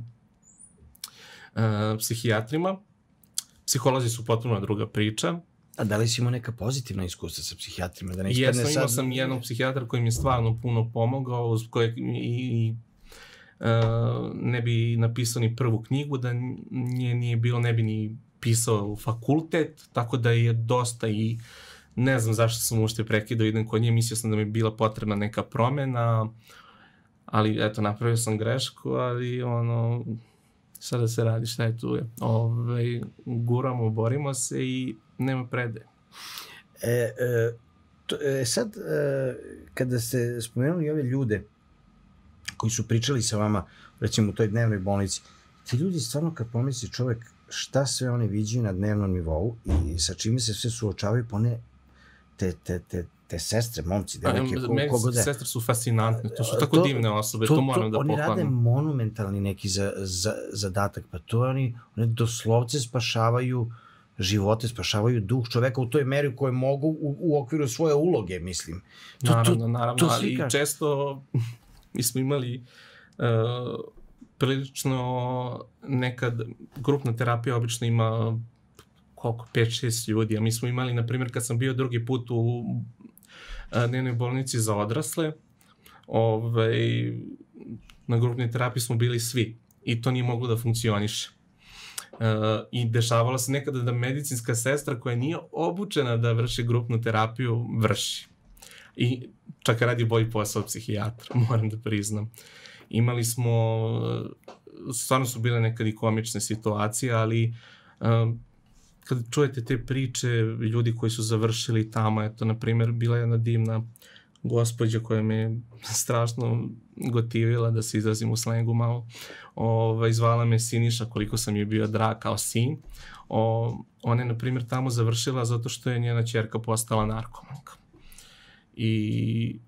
uh, psihijatrima. Psiholozi su potpuno druga priča. A da li si imao neka pozitivna iskustva sa psihijatrima? Da ne Jesam, imao sad... sam jednog psihijatra koji mi je stvarno puno pomogao, uz kojeg i, i uh, ne bi napisao ni prvu knjigu, da nije, nije bilo, ne bi ni pisao fakultet, tako da je dosta i ne znam zašto sam ušte prekidao, idem kod nje, mislio sam da mi je bila potrebna neka promena, ali eto, napravio sam grešku, ali ono, sada se radi, šta je tu? Ove, guramo, borimo se i nema predaje. E, e, to, e, sad, e, kada ste spomenuli ove ljude koji su pričali sa vama, recimo u toj dnevnoj bolnici, ti ljudi stvarno kad pomisli čovek šta sve oni viđaju na dnevnom nivou i sa čime se sve suočavaju, pa one te, te, te, te sestre, momci, devojke, ko, Meni kogo da sestre su fascinantne, to su tako To- divne osobe, to, moram da oni rade pohvalim. monumentalni neki za, za, zadatak, pa to oni, oni doslovce spašavaju živote, spašavaju duh čoveka u toj meri u kojoj mogu u, u okviru svoje uloge, mislim. To, Naravno, to, naravno, to ali slika. često mi smo imali uh, prilično nekad, grupna terapija obično ima koliko, 5-6 ljudi, a mi smo imali, na primjer, kad sam bio drugi put u dnevnoj bolnici za odrasle, ovaj, na grupnoj terapiji smo bili svi i to nije moglo da funkcioniše. Uh, I dešavalo se nekada da medicinska sestra koja nije obučena da vrši grupnu terapiju, vrši. I čak radi bolji posao psihijatra, moram da priznam. Imali smo, uh, stvarno su bile nekad i komične situacije, ali kad čujete te priče ljudi koji su završili tamo, eto, na primjer, bila je jedna divna gospođa koja me strašno gotivila, da se izrazim u slengu malo, ovaj, zvala me Siniša koliko sam je bio drag kao sin. O, ona je, na primjer, tamo završila zato što je njena čerka postala narkomanka. I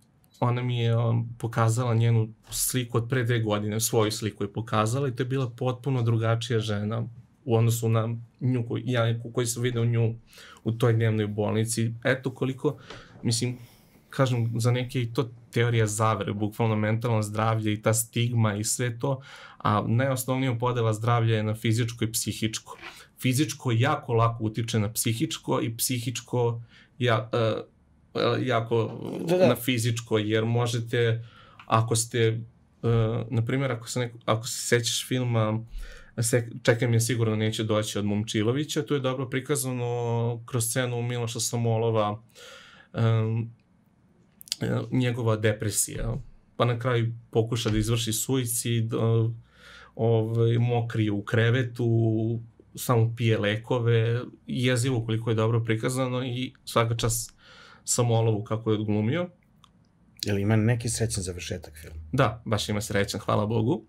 ona mi je pokazala njenu sliku od pre dve godine, svoju sliku je pokazala i to je bila potpuno drugačija žena u odnosu na nju, koju, ja koji sam video nju u toj dnevnoj bolnici. Eto koliko, mislim, kažem, za neke i to teorija zavere, bukvalno mentalno zdravlje i ta stigma i sve to, a najosnovnija podela zdravlja je na fizičko i psihičko. Fizičko jako lako utiče na psihičko i psihičko ja, uh, jako da, da. na fizičko, jer možete, ako ste, uh, na primjer, ako se, neko, ako se sećaš filma se, čekaj mi je sigurno neće doći od Momčilovića, to je dobro prikazano kroz scenu Miloša Samolova, um, njegova depresija, pa na kraju pokuša da izvrši suicid, ovaj, mokri u krevetu, samo pije lekove, jezivo koliko je dobro prikazano i svaka čas Samolovu kako je odglumio. Jel ima neki srećan završetak filma? Da, baš ima srećan, hvala Bogu.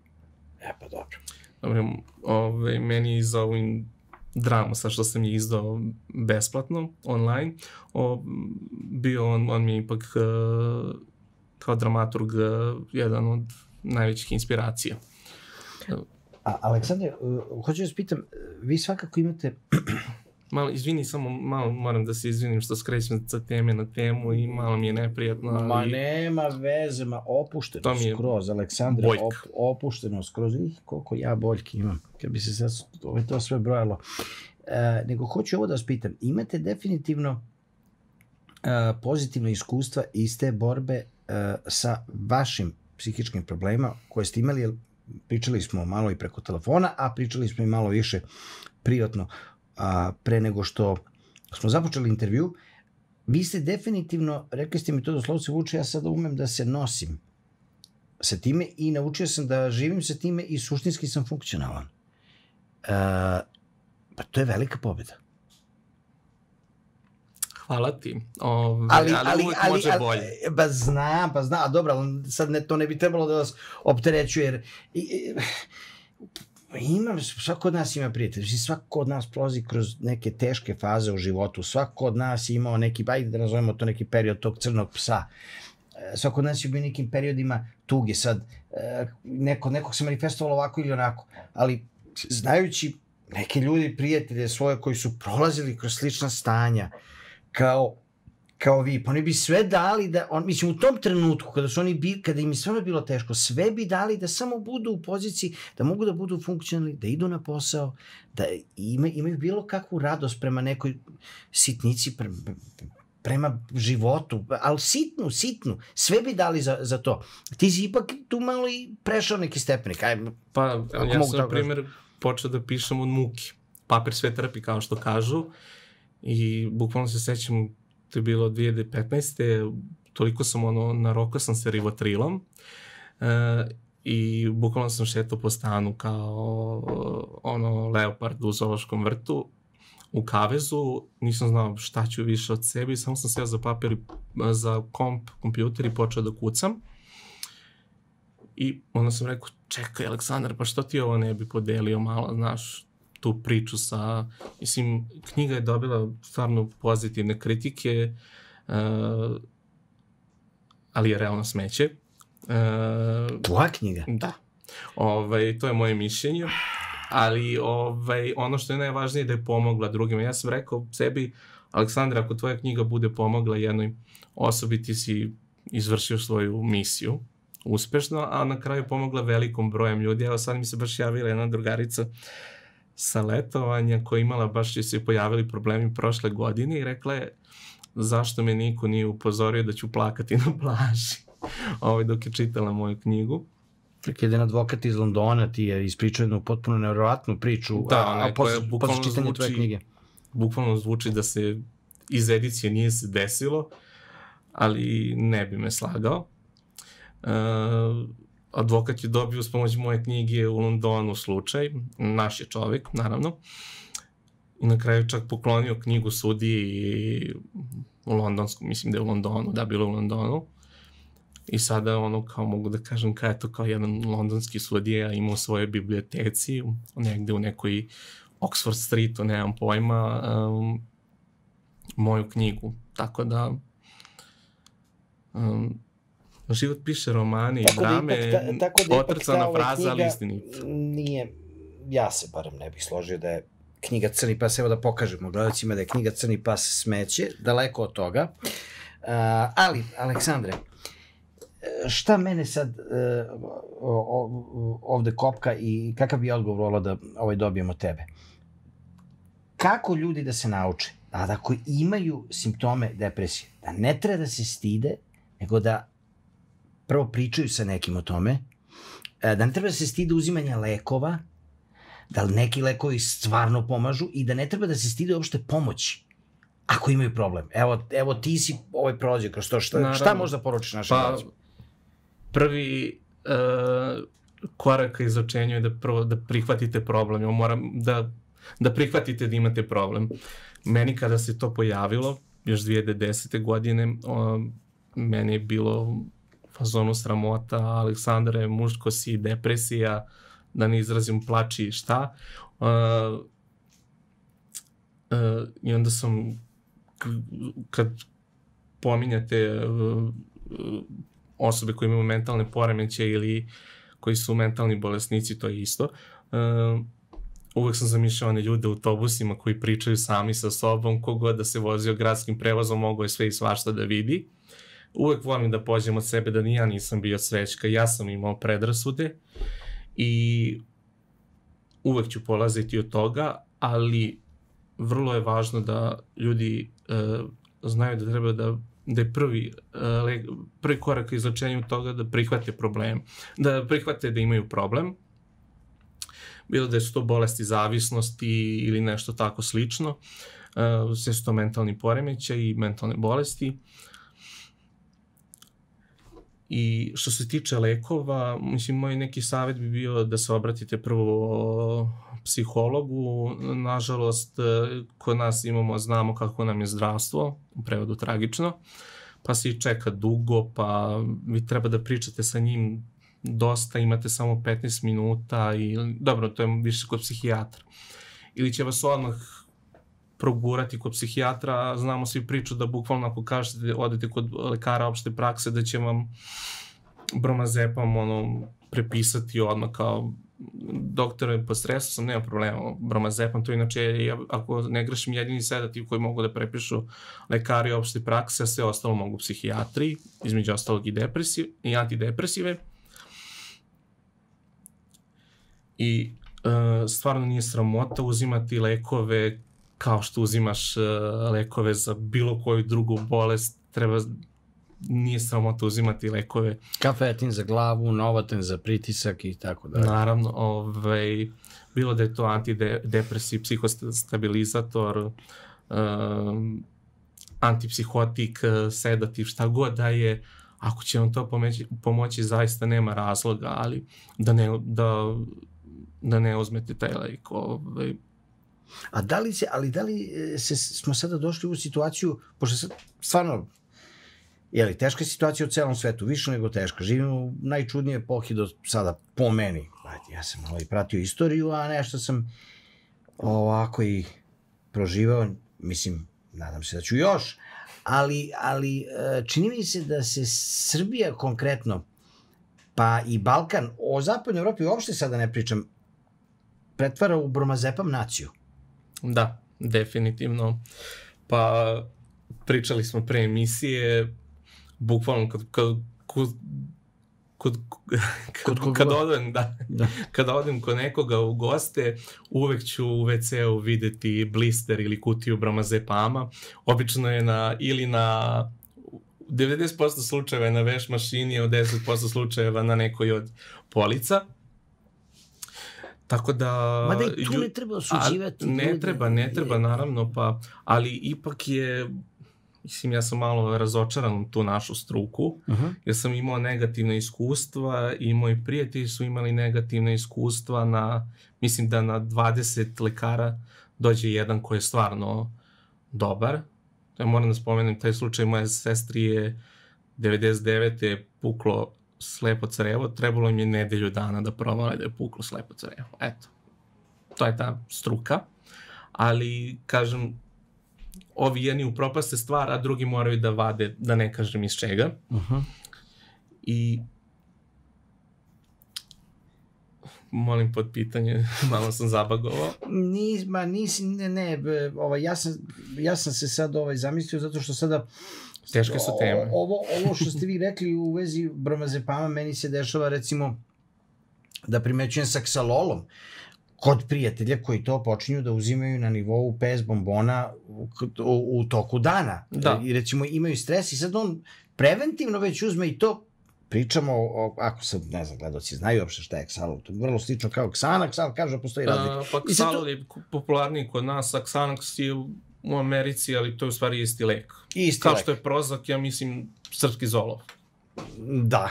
E pa dobro. Dobro, ovaj, meni za ovim dramu sa što sam je izdao besplatno online, o, bio on, on mi je ipak uh, kao dramaturg uh, jedan od najvećih inspiracija. A, Aleksandre, uh, hoću da spitam, vi svakako imate malo, izvini, samo malo moram da se izvinim što skrećem sa teme na temu i malo mi je neprijatno. Ali... Ma nema veze, ma opušteno mi je skroz, Aleksandre, op, opušteno skroz. Ih, koliko ja boljki imam, kad bi se sad ovaj, to sve brojalo. E, nego hoću ovo da vas pitam, imate definitivno e, pozitivno iskustva iz te borbe e, sa vašim psihičkim problema koje ste imali, pričali smo malo i preko telefona, a pričali smo i malo više privatno a, pre nego što smo započeli intervju, vi ste definitivno, rekli ste mi to doslovce vuče, ja sada umem da se nosim sa time i naučio sam da živim sa time i suštinski sam funkcionalan. E, pa to je velika pobjeda. Hvala ti. Ove, ali, ali, ali, uvek ali, može ali, bolje. Pa znam, pa znam, dobro, sad ne, to ne bi trebalo da vas opterećuje, jer i, i, Pa ima, svako od nas ima prijatelj, svako od nas prolazi kroz neke teške faze u životu, svako od nas imao neki, ajde da nazovemo to neki period tog crnog psa, e, svako od nas je bio nekim periodima tuge, sad, e, neko, nekog se manifestovalo ovako ili onako, ali znajući neke ljudi, prijatelje svoje koji su prolazili kroz slična stanja, kao kao vi, pa oni bi sve dali da, on, mislim, u tom trenutku, kada su oni bi, kada im je stvarno bilo teško, sve bi dali da samo budu u poziciji, da mogu da budu funkcionalni, da idu na posao, da ima, imaju bilo kakvu radost prema nekoj sitnici, pre, prema životu, ali sitnu, sitnu, sve bi dali za, za to. Ti si ipak tu malo i prešao neki stepenik. Aj, pa, ja sam, na primjer, počeo da pišem od muki. Papir sve trpi, kao što kažu, i bukvalno se sećam to je bilo 2015. Toliko sam ono, narokao sam se rivotrilom e, i bukvalno sam šetao po stanu kao ono leopard u zoološkom vrtu u kavezu, nisam znao šta ću više od sebe i samo sam seo za papir, za komp, kompjuter i počeo da kucam. I onda sam rekao, čekaj Aleksandar, pa što ti ovo ne bi podelio malo, znaš, tu priču sa, mislim, knjiga je dobila stvarno pozitivne kritike, uh, ali je realno smeće. Uh, Tvoja knjiga? Da. Ovaj, to je moje mišljenje, ali ovaj, ono što je najvažnije je da je pomogla drugima. Ja sam rekao sebi, Aleksandra, ako tvoja knjiga bude pomogla jednoj osobi, ti si izvršio svoju misiju uspešno, a na kraju pomogla velikom brojem ljudi. Evo sad mi se baš javila jedna drugarica uh, sa letovanja koja imala baš će se pojavili problemi prošle godine i rekla je zašto me niko nije upozorio da ću plakati na plaži ovaj, dok je čitala moju knjigu. Dakle, jedan advokat iz Londona ti je ispričao jednu potpuno nevjerovatnu priču, da, a, a posle, posle čitanja tvoje knjige. Bukvalno zvuči da se iz edicije nije se desilo, ali ne bi me slagao. Uh, advokat je dobio s pomoć moje knjige u Londonu slučaj, naš je čovek, naravno, i na kraju čak poklonio knjigu sudiji u londonsku, mislim da je u Londonu, da, bilo u Londonu, I sada ono kao mogu da kažem kao je to kao jedan londonski sudija ima u svojoj biblioteci negde u nekoj Oxford Streetu, nemam pojma, um, moju knjigu. Tako da um, život piše romane i drame, da ipak, ta, tako da otrcana fraza, ali istinita. Nije, ja se barem ne bih složio da je knjiga Crni pas, evo da pokažemo gledacima da je knjiga Crni pas smeće, daleko od toga. Uh, ali, Aleksandre, šta mene sad uh, ovde kopka i kakav bi odgovor volao da ovaj dobijemo tebe? Kako ljudi da se nauče, a da ako imaju simptome depresije, da ne treba da se stide, nego da prvo pričaju sa nekim o tome, e, da ne treba da se stide uzimanja lekova, da li neki lekovi stvarno pomažu i da ne treba da se stide uopšte pomoći ako imaju problem. Evo, evo ti si ovaj prođe kroz to. Šta, Naravno. šta možda poručiš našem pa, Prvi uh, korak ka izučenju je da prvo da prihvatite problem. Ja moram da, da prihvatite da imate problem. Meni kada se to pojavilo, još 2010. godine, uh, meni je bilo fazonu sramota, Aleksandre, muško si, depresija, da ne izrazim plači šta. Uh, uh, I onda sam, kad pominjate uh, osobe koje imaju mentalne poremeće ili koji su mentalni bolesnici, to je isto. Uh, uvek sam zamišljao one ljude u autobusima koji pričaju sami sa sobom, kogod da se vozio gradskim prevozom, mogo je sve i svašta da vidi uvek volim da pođem od sebe da ni ja nisam bio svećka, ja sam imao predrasude i uvek ću polaziti od toga, ali vrlo je važno da ljudi uh, znaju da treba da da je prvi, uh, prvi korak ka izlačenju toga da prihvate problem, da prihvate da imaju problem, bilo da su to bolesti zavisnosti ili nešto tako slično, uh, sve su to mentalni poremećaj i mentalne bolesti, I što se tiče lekova, mislim, moj neki savjet bi bio da se obratite prvo psihologu. Nažalost, kod nas imamo, znamo kako nam je zdravstvo, u prevodu tragično, pa se i čeka dugo, pa vi treba da pričate sa njim dosta, imate samo 15 minuta i, dobro, to je više kod psihijatra. Ili će vas odmah progurati kod psihijatra, znamo svi priču da bukvalno ako kažete odete kod lekara opšte prakse da će vam bromazepam ono prepisati odmah kao doktore po stresu sam, nema problema, bromazepam, to inače ja, ako ne grešim jedini sedativ koji mogu da prepišu lekari opšte prakse, a sve ostalo mogu psihijatri, između ostalog i, depresiv, i antidepresive. I uh, stvarno nije sramota uzimati lekove kao što uzimaš uh, lekove za bilo koju drugu bolest, treba nije sramota uzimati lekove. Kafetin za glavu, novaten za pritisak i tako dalje. Naravno, ovaj, bilo da je to antidepresiv, psihostabilizator, um, antipsihotik, sedativ, šta god da je, ako će vam to pomoći, pomoći zaista nema razloga, ali da ne, da, da ne uzmete taj lek. Ovaj, A da li se, ali da li e, se, smo sada došli u situaciju, pošto sad stvarno, je li, teška situacija u celom svetu, više nego teška. Živimo u najčudnije epohi do sada, po meni. Ja sam i pratio istoriju, a nešto sam ovako i proživao, mislim, nadam se da ću još, ali, ali e, čini mi se da se Srbija konkretno, pa i Balkan, o zapadnoj Evropi uopšte sada ne pričam, pretvara u bromazepam naciju. Da, definitivno. Pa pričali smo pre emisije, bukvalno kad, kad, kod, kod, kad, kod kad odem, da, da. kada odem kod nekoga u goste, uvek ću u WC-u videti blister ili kutiju bramazepama. Obično je na, ili na 90% slučajeva je na veš mašini, a 10% slučajeva na nekoj od polica. Tako da... Mada i tu ne treba osuđivati. Ne ljude. treba, ne treba, naravno, pa, ali ipak je, mislim, ja sam malo razočaran u tu našu struku, uh -huh. jer sam imao negativne iskustva i moji prijatelji su imali negativne iskustva na, mislim da na 20 lekara dođe jedan koji je stvarno dobar. Ja moram da spomenem, taj slučaj moje sestri je 99. je puklo slepo crevo, trebalo im je nedelju dana da provale da je puklo slepo crevo. Eto, to je ta struka. Ali, kažem, ovi jedni upropaste stvar, a drugi moraju da vade, da ne kažem iz čega. Uh -huh. I molim pod pitanje, malo sam zabagovao. Nis, ma nisi, ne, ne, ovaj, ja, sam, ja sam se sad ovaj, zamislio zato što sada Teške su teme. Ovo, ovo što ste vi rekli u vezi bromazepama, meni se dešava recimo da primećujem sa ksalolom kod prijatelja koji to počinju da uzimaju na nivou PS bombona u, u, u toku dana. Da. I recimo imaju stres i sad on preventivno već uzme i to pričamo o, ako se, ne znam, gledoci znaju uopšte šta je Xalol, to je vrlo slično kao Xanax, ali kaže da postoji razlika. Uh, pa Xalol to... je popularniji kod nas, a Xanax je u Americi, ali to je u stvari isti lek. Isti Kao lek. što je Prozac, ja mislim, srpski zolov. Da,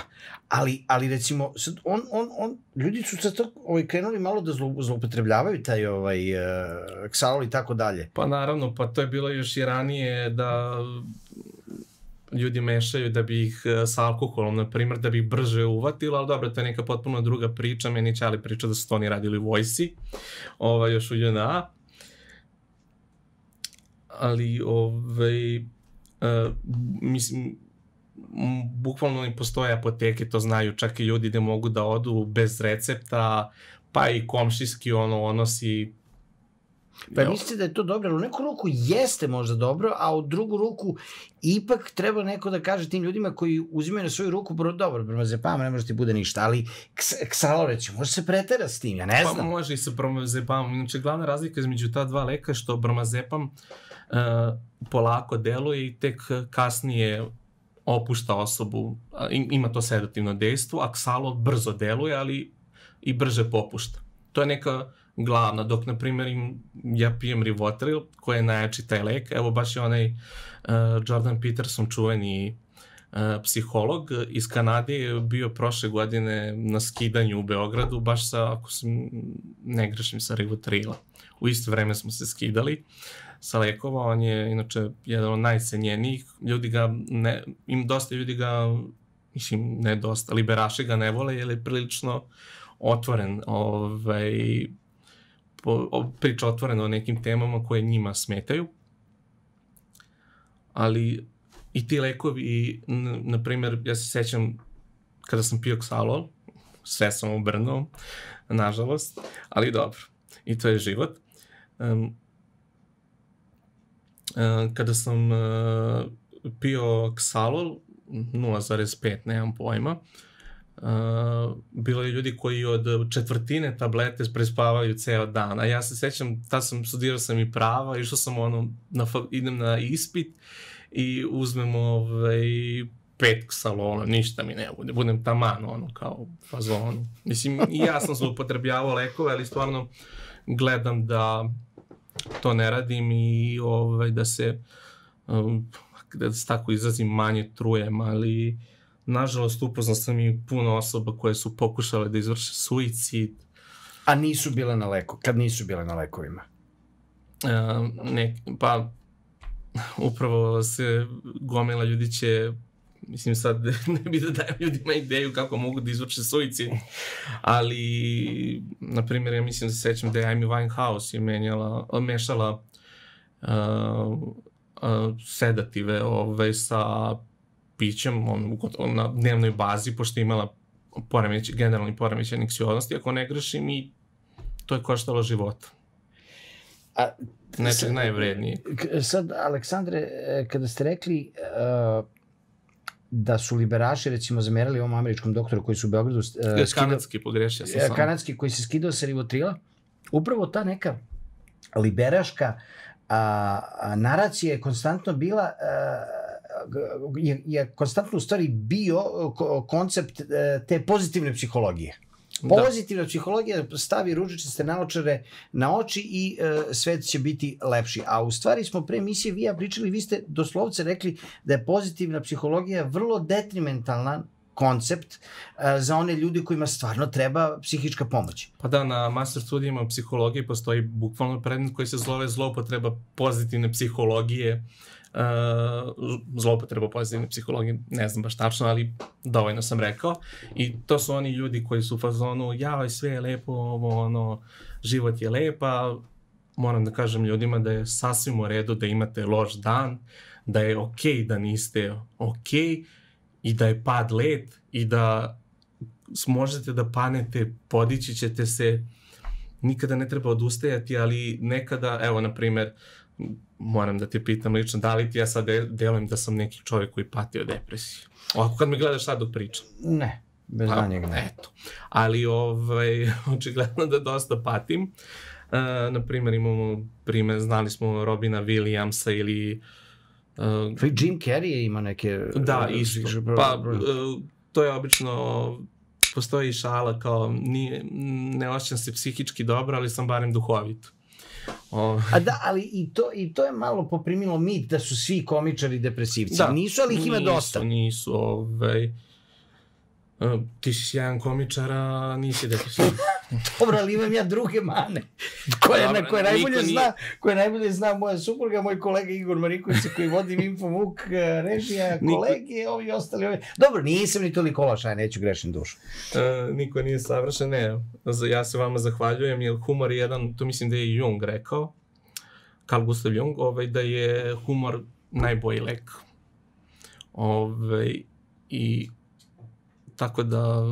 ali, ali recimo, sad on, on, on, ljudi su sad to ovaj, krenuli malo da zlo, zloupotrebljavaju taj ovaj, uh, ksalol i tako dalje. Pa naravno, pa to je bilo još i ranije da ljudi mešaju da bi ih e, sa alkoholom, na primjer, da bi ih brže uvatilo, ali dobro, to je neka potpuno druga priča, meni će ali priča da su to oni radili u vojsi, ovaj, još u JNA. Ali, ovaj, uh, mislim, bukvalno i postoje apoteke, to znaju čak i ljudi da mogu da odu bez recepta, pa i komšijski ono, onosi Pa jo. mislite da je to dobro, ali u neku ruku jeste možda dobro, a u drugu ruku ipak treba neko da kaže tim ljudima koji uzimaju na svoju ruku, bro, dobro, bromazepam ne može ti bude ništa, ali reći, može se pretera s tim, ja ne znam. Pa može i sa bromazepamom, inače glavna razlika između ta dva leka je što bromazepam uh, polako deluje i tek kasnije opušta osobu, ima to sedativno dejstvo, a ksalo brzo deluje, ali i brže popušta. To je neka glavna, dok na primjer im, ja pijem Rivotril, koji je najjači taj lek, evo baš je onaj uh, Jordan Peterson, čuveni uh, psiholog iz Kanade, je bio prošle godine na skidanju u Beogradu, baš sa, ako sam ne grešim, sa Rivotrila. U isto vreme smo se skidali sa lekova, on je inače jedan od najcenjenijih, ljudi ga, ne, im dosta ljudi ga, mislim, ne dosta, liberaši ga ne vole, jer je prilično otvoren, ovaj, po, priča otvoreno o nekim temama koje njima smetaju. Ali i ti lekovi, na primjer, ja se sećam kada sam pio ksalol, sve sam obrnuo, nažalost, ali dobro, i to je život. Um, kada sam uh, pio ksalol, 0,5, nemam pojma, Uh, bilo je ljudi koji od četvrtine tablete prespavaju ceo dan, a ja se sećam, ta sam, studirao sam i prava, išao sam ono, na, idem na ispit i uzmem ovaj, pet salona, ništa mi ne bude, budem taman, ono, kao fazonu. Mislim, i ja sam zloupotrebljavao lekove, ali stvarno gledam da to ne radim i ovaj, da se, um, da se tako izrazim, manje trujem, ali nažalost upoznao sam i puno osoba koje su pokušale da izvrše suicid. A nisu bile na leku, kad nisu bile na lekovima? Uh, ne, pa upravo se gomila ljudi će mislim sad ne bi da dajem ljudima ideju kako mogu da izvrše suicid, ali na primjer ja mislim da se sećam da je Amy Winehouse je menjala, mešala uh, uh, sedative ovaj, sa pićem on, on, na dnevnoj bazi, pošto je imala poremeć, generalni poremeć aneksioznosti, ako ne grešim i to je koštalo života. A, Nečeg najvrednije. Sad, Aleksandre, e, kada ste rekli uh, da su liberaši recimo zamerali ovom američkom doktoru koji su u Beogradu uh, skidao, kanadski pogrešio sam sam. Kanadski koji se skidao sa rivotrila, upravo ta neka liberaška a, a naracija je konstantno bila uh, je, je konstantno u stvari bio koncept te pozitivne psihologije. Da. Pozitivna da. psihologija stavi ružičaste naočare na oči i e, svet će biti lepši. A u stvari smo pre emisije vi ja pričali, vi ste doslovce rekli da je pozitivna psihologija vrlo detrimentalna koncept uh, za one ljudi kojima stvarno treba psihička pomoć. Pa da, na master studijama psihologije postoji bukvalno predmet koji se zove zloupotreba pozitivne psihologije uh, zloupotreba pozitivne psihologije, ne znam baš tačno, ali dovoljno sam rekao. I to su oni ljudi koji su u fazonu, jaj, sve je lepo, ovo, ono, život je lepa, moram da kažem ljudima da je sasvim u redu da imate loš dan, da je okej okay da niste okej okay, i da je pad led i da možete da panete, podići ćete se, nikada ne treba odustajati, ali nekada, evo, na primer, moram da te pitam lično, da li ti ja sad delujem da sam neki čovjek koji pati od depresije? Ovako kad me gledaš sad dok pričam. Ne, bez pa, danjeg ne. Eto. Ali, ovaj, očigledno da dosta patim. Uh, na primjer, imamo primer, znali smo Robina Williamsa ili Uh, Jim Carrey ima neke... Da, isto. Pa, uh, to je obično postoji šala kao ni, ne osjećam se psihički dobro, ali sam barem duhovit. O... A da, ali i to, i to je malo poprimilo mit da su svi komičari depresivci. Da, nisu, ali ih ima nisu, dosta. Nisu, ovaj... Uh, ti si jedan komičar, a nisi depresivan. Dobro, ali imam ja druge mane. Koje, Dobre, na, koje, najbolje nije... zna, koje najbolje zna moja supruga, moj kolega Igor Mariković koji vodi Infomuk, e, režija, kolege, ovi ostali. Ovi. Dobro, nisam ni toliko loš, aj neću grešim dušu. Uh, niko nije savršen, ne. Ja se vama zahvaljujem, jer humor je jedan, to mislim da je Jung rekao, Carl Gustav Jung, ovaj, da je humor najbolji lek. Ovaj, I tako da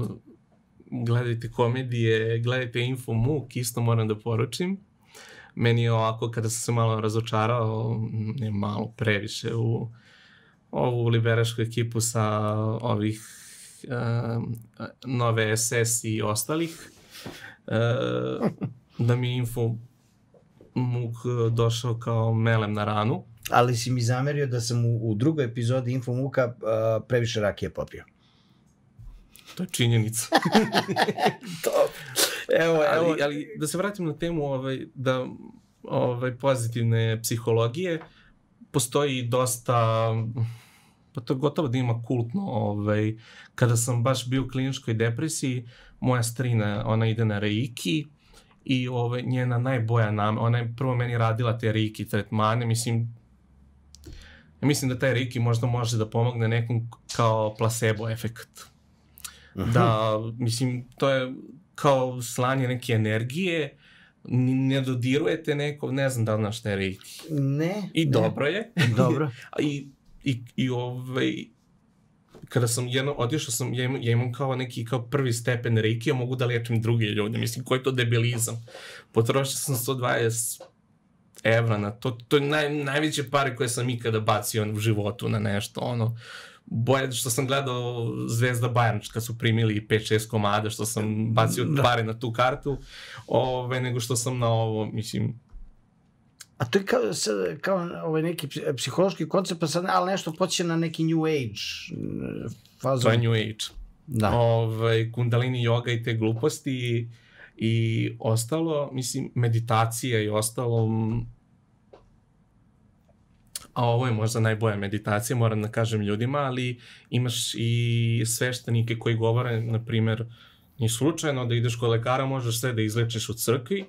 gledajte komedije, gledajte Info Muk, isto moram da poručim. Meni je ovako, kada sam se malo razočarao, ne malo previše, u ovu liberašku ekipu sa ovih uh, nove SS i ostalih, uh, da mi Info Muk došao kao melem na ranu. Ali si mi zamerio da sam u, u drugoj epizodi Info Muka uh, previše rakije popio. To je činjenica. Dobro. Evo, evo. Ali, ali da se vratim na temu ovaj, da ovaj, pozitivne psihologije, postoji dosta pa to gotovo da ima kultno, ovaj, kada sam baš bio u kliničkoj depresiji, moja strina, ona ide na reiki i ovaj, njena najboja nam, ona je prvo meni radila te reiki tretmane, mislim, ja mislim da taj reiki možda može da pomogne nekom kao placebo efekt da, mislim, to je kao slanje neke energije, ne dodirujete neko, ne znam da li znaš šta je reiki. Ne. I ne. dobro je. Dobro. I, i, i ovaj, kada sam jedno, otišao sam, ja imam, ja imam kao neki kao prvi stepen reiki, ja mogu da lečim druge ljude, mislim, koji to debilizam. Potrošio sam 120 evra na to, to je naj, najveće pare koje sam ikada bacio u životu na nešto, ono, bolje što sam gledao Zvezda Bayern kad su primili 5-6 komada što sam bacio da. pare na tu kartu ove, nego što sam na ovo mislim A to je kao, kao ovaj neki psihološki koncept, pa sad, ali nešto počne na neki New Age fazu. To je New Age. Da. Ove, ovaj, kundalini yoga i te gluposti i ostalo, mislim, meditacija i ostalo, a ovo je možda najbolja meditacija, moram da kažem ljudima, ali imaš i sveštenike koji govore, na primer, ni slučajno da ideš kod lekara, možeš sve da izlečiš u crkvi,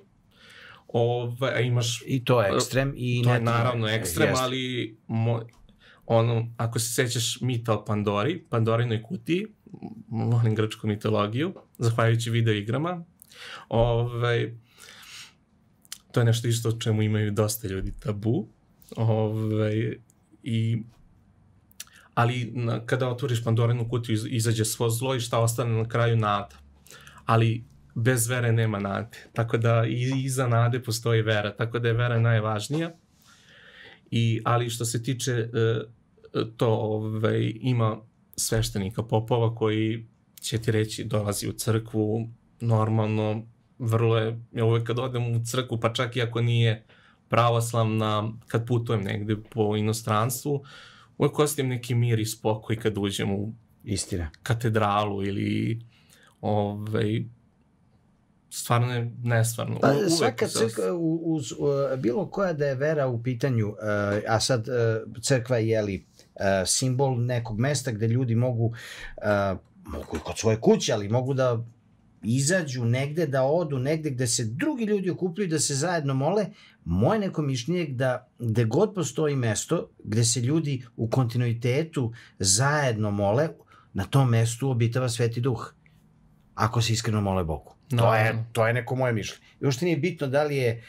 Ove, a imaš... I to je ekstrem i to je naravno ekstrem, jest. ali mo, ono, ako se sećaš mita o Pandori, Pandorinoj kutiji, volim grčku mitologiju, zahvaljujući video igrama, ovaj, to je nešto isto o čemu imaju dosta ljudi tabu, Ove, ovaj, i, ali na, kada otvoriš Pandorinu kutiju izađe svo zlo i šta ostane na kraju nada. Ali bez vere nema nade. Tako da i iza nade postoji vera. Tako da je vera najvažnija. I, ali što se tiče e, to ovaj, ima sveštenika popova koji će ti reći dolazi u crkvu normalno vrlo je, ja uvek kad odem u crkvu pa čak i ako nije pravoslavna, kad putujem negde po inostranstvu, uvek ostavim neki mir i spokoj kad uđem u Istina. katedralu ili ovaj, stvarno je nestvarno. Pa, svaka crkva, uz, uz, bilo koja da je vera u pitanju, uh, a sad uh, crkva je li uh, simbol nekog mesta gde ljudi mogu, uh, mogu i kod svoje kuće, ali mogu da izađu negde, da odu negde gde se drugi ljudi okupljaju, da se zajedno mole, moje neko mišljenje je da gde god postoji mesto gde se ljudi u kontinuitetu zajedno mole, na tom mestu obitava Sveti Duh. Ako se iskreno mole Bogu. No, to, je, to je neko moje mišljenje. I uopšte nije bitno da li je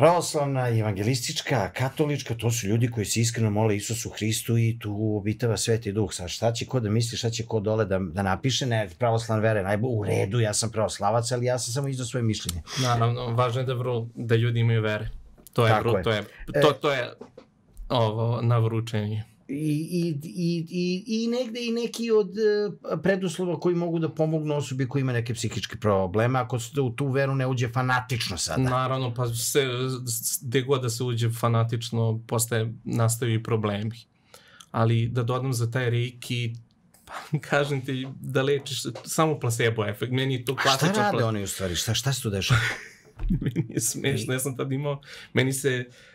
pravoslavna, evangelistička, katolička, to su ljudi koji se iskreno mole Isusu Hristu i tu obitava Sveti Duh. Sad šta će ko da misli, šta će ko dole da, da napiše, ne, pravoslavna vera je najbolj, u redu, ja sam pravoslavac, ali ja sam samo izdao svoje mišljenje. Naravno, važno je da, vru, da ljudi imaju vere. To je, Tako vru, je. to je, to, e, to je ovo, navručenje i, i, i, i negde i neki od e, preduslova koji mogu da pomognu osobi koji ima neke psihičke probleme, ako se u tu veru ne uđe fanatično sada. Naravno, pa se, gde god da se uđe fanatično, postaje, nastavi problemi. Ali da dodam za taj reiki, pa kažem ti da lečiš samo placebo efekt. Meni je to klasičan... A šta rade oni u stvari? Šta, šta se tu dešava? meni je smešno, ja sam tad imao, meni se Uh,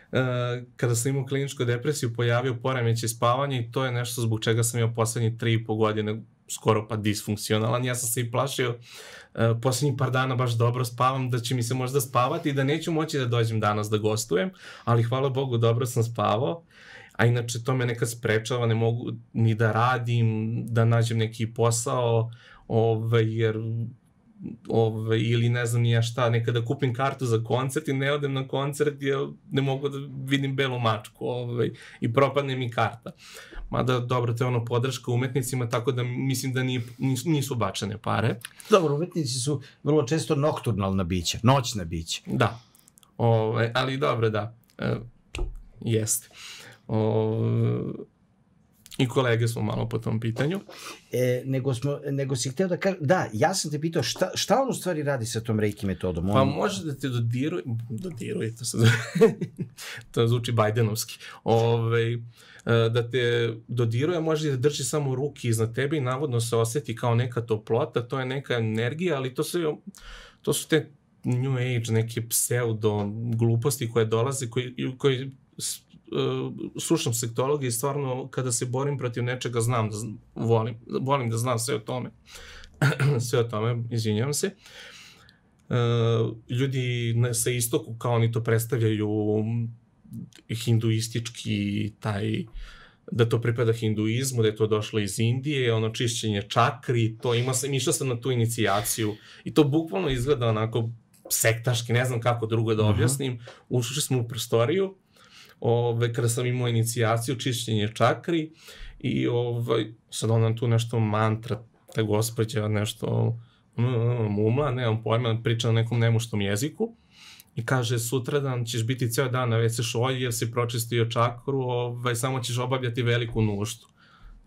kada sam imao kliničku depresiju pojavio poremećaj spavanja i to je nešto zbog čega sam imao poslednje tri i po godine skoro pa disfunkcionalan. Ja sam se i plašio uh, poslednjih par dana baš dobro spavam, da će mi se možda spavati i da neću moći da dođem danas da gostujem, ali hvala Bogu dobro sam spavao. A inače to me nekad sprečava, ne mogu ni da radim, da nađem neki posao, ovaj, jer ove, ili ne znam nija šta, nekada kupim kartu za koncert i ne odem na koncert jer ne mogu da vidim belu mačku ove, i propadne mi karta. Mada, dobro, to je ono podrška umetnicima, tako da mislim da nije, nisu bačene pare. Dobro, umetnici su vrlo često nokturnalna bića, noćna bića. Da, ove, ali dobro, da, e, jeste. Ove, I kolege smo malo po tom pitanju. E, nego, smo, nego si hteo da kažem, da, ja sam te pitao šta, šta on u stvari radi sa tom reiki metodom? On... Pa može da te dodiruje, dodiruje, to, sad, to zvuči bajdenovski, Ove, e, da te dodiruje, može da drži samo ruki iznad tebe i navodno se oseti kao neka toplota, to je neka energija, ali to su, to su te new age, neke pseudo gluposti koje dolaze, koji, koji slušam sektologiju i stvarno kada se borim protiv nečega znam da volim, volim da znam sve o tome. sve o tome, izvinjavam se. Uh, ljudi na, sa istoku kao oni to predstavljaju hinduistički taj da to pripada hinduizmu, da je to došlo iz Indije, ono čišćenje čakri, to ima sam, išao sam na tu inicijaciju i to bukvalno izgleda onako sektaški, ne znam kako drugo da mhm. objasnim. Uh -huh. Ušli smo u prostoriju ove, kada sam imao inicijaciju, čišćenje čakri i ovaj, sad ona tu nešto mantra, ta gospođa nešto mumla, nemam pojma, priča na nekom nemuštom jeziku i kaže sutradan ćeš biti ceo dan na WC šolji jer si pročistio čakru, ovaj, samo ćeš obavljati veliku nuštu.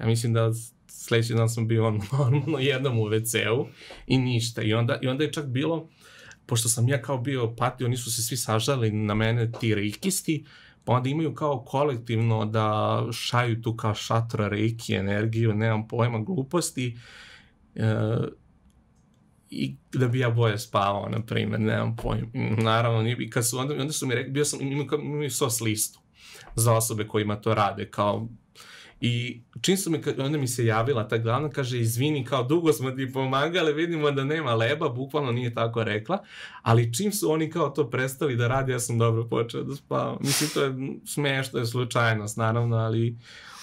Ja mislim da sledeći dan sam bio normalno jednom u WC-u i ništa. I onda, I onda je čak bilo, pošto sam ja kao bio patio, nisu se svi sažali na mene ti rikisti, pa onda imaju kao kolektivno da šaju tu kao šatra reiki, energiju, nemam pojma, gluposti, e, i da bi ja bolje spavao, na primjer, nemam pojma. Naravno, i kad su, onda, onda su mi rekli, bio sam, imaju, imaju SOS listu za osobe kojima to rade, kao I čim su mi, onda mi se javila ta glavna, kaže, izvini, kao dugo smo ti pomagali, vidimo da nema leba, bukvalno nije tako rekla, ali čim su oni kao to prestali da radi, ja sam dobro počeo da spavam. Mislim, to je smešno, je slučajnost, naravno, ali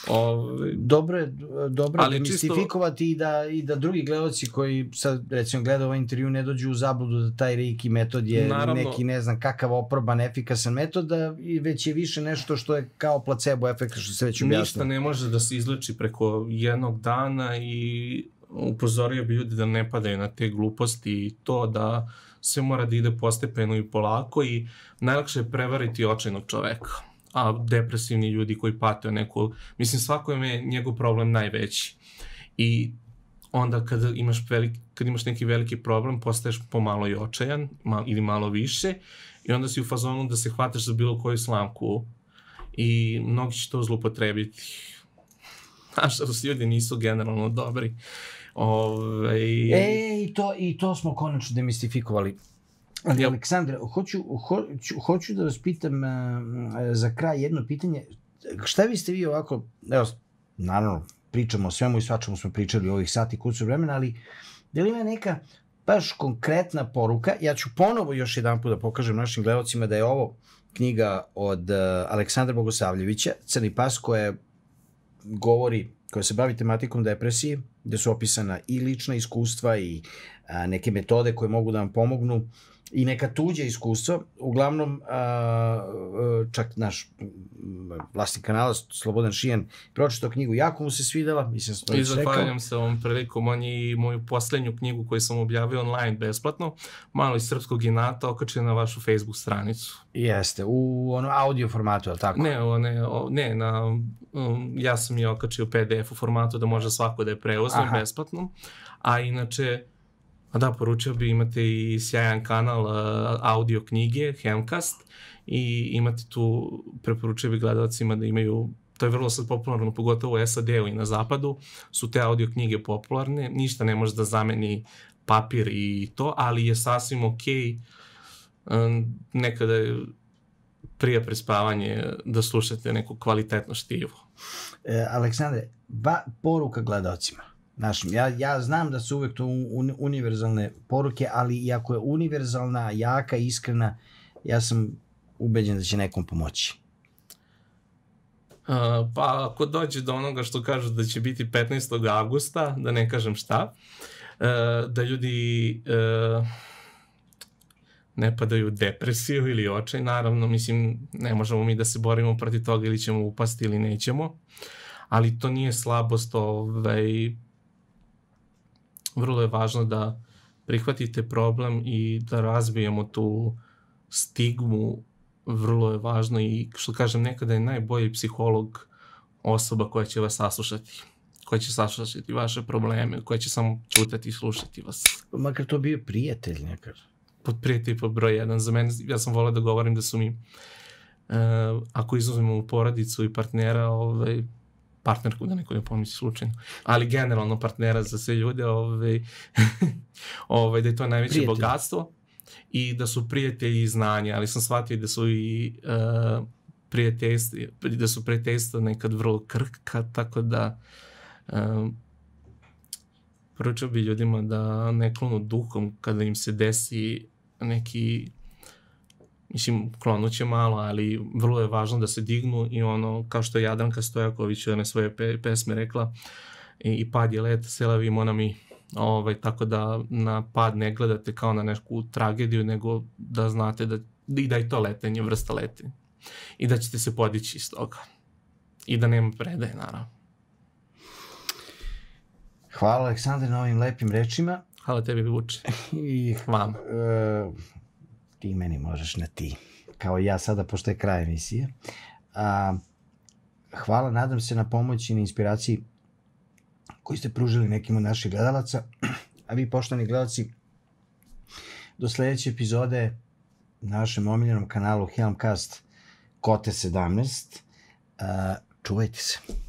Ove, dobro je, dobro ali demistifikovati čisto... i da, i da drugi gledalci koji sad recimo gledaju ovaj intervju ne dođu u zabludu da taj Reiki metod je Naravno. neki ne znam kakav oproban efikasan metod da već je više nešto što je kao placebo efekt što se već objasnilo. Ništa ne može da se izleči preko jednog dana i upozorio bi ljudi da ne padaju na te gluposti i to da sve mora da ide postepeno i polako i najlakše je prevariti očajnog čoveka a depresivni ljudi koji pate neku, mislim svako je njegov problem najveći. I onda kada imaš, veliki, kad imaš neki veliki problem, postaješ pomalo i očajan, mal, ili malo više, i onda si u fazonu da se hvataš za bilo koju slamku i mnogi će to zlupotrebiti. Nažalost, ljudi nisu generalno dobri. Ove... E, i to, i to smo konačno demistifikovali. Ali, ja. Aleksandre, hoću, hoću, hoću da vas pitam uh, za kraj jedno pitanje. Šta biste vi ovako, evo, naravno, pričamo o svemu i svačemu smo pričali ovih sati kucu vremena, ali da li ima neka baš konkretna poruka, ja ću ponovo još jedan put da pokažem našim gledalcima da je ovo knjiga od uh, Aleksandra Bogosavljevića, Crni pas, koja govori, koja se bavi tematikom depresije, gde su opisana i lična iskustva i a, neke metode koje mogu da vam pomognu i neka tuđa iskustva. Uglavnom, a, čak naš vlasnik kanala, Slobodan Šijan, pročitao knjigu, jako mu se svidela. Mislim, I zahvaljam se ovom prilikom, on je i moju poslednju knjigu koju sam objavio online besplatno, malo iz srpskog inata, okačio na vašu Facebook stranicu. Jeste, u ono audio formatu, je tako? Ne, o, ne, o, ne na, um, ja sam je okačio PDF u formatu da može svako da je preuzme besplatno, a inače, A da, poručio bi imate i sjajan kanal uh, audio knjige, Hemcast, i imate tu, preporučio bi gledalcima da imaju to je vrlo sad popularno, pogotovo u SAD-u i na zapadu, su te audio knjige popularne, ništa ne može da zameni papir i to, ali je sasvim okej um, nekada je prije prespavanje da slušate neku kvalitetno štivo. E, Aleksandre, ba, poruka gledalcima našim. Ja, ja znam da su uvek to un, univerzalne poruke, ali i ako je univerzalna, jaka, iskrena, ja sam ubeđen da će nekom pomoći. Uh, pa ako dođe do onoga što kažu da će biti 15. augusta, da ne kažem šta, uh, da ljudi uh, ne padaju u depresiju ili očaj, naravno, mislim, ne možemo mi da se borimo protiv toga ili ćemo upasti ili nećemo, ali to nije slabost, ovaj, vrlo je važno da prihvatite problem i da razbijemo tu stigmu, vrlo je važno i što kažem nekada je najbolji psiholog osoba koja će vas saslušati koja će saslušati vaše probleme, koja će samo čutati i slušati vas. Makar to bio prijatelj nekad. Pod prijatelj pod broj jedan. Za mene, ja sam volao da govorim da su mi, uh, ako izuzmemo porodicu i partnera, ovaj, partnerku, da neko ne pomisli slučajno, ali generalno partnera za sve ljude, ovaj, ovaj, da je to najveće Prijatelj. bogatstvo i da su prijatelji i znanja, ali sam shvatio da su i uh, prijateljstva, da su prijateljstva nekad vrlo krka, tako da um, poručio bi ljudima da ne klonu duhom kada im se desi neki mislim, klonuće malo, ali vrlo je važno da se dignu i ono, kao što je Jadranka Stojaković na svoje pe, pesme rekla, i, i pad je let, sela vi monami, ovaj, tako da na pad ne gledate kao na neku tragediju, nego da znate da, i da je to letenje, vrsta letenja. I da ćete se podići iz toga. I da nema predaje, naravno. Hvala Aleksandar na ovim lepim rečima. Hvala tebi, Vuče. I vam. Uh, ti meni možeš na ti. Kao ja sada, pošto je kraj emisije. A, hvala, nadam se na pomoći i na inspiraciji koji ste pružili nekim od naših gledalaca. A vi, poštovani gledalci, do sledeće epizode na našem omiljenom kanalu Helmcast Kote 17. A, čuvajte se.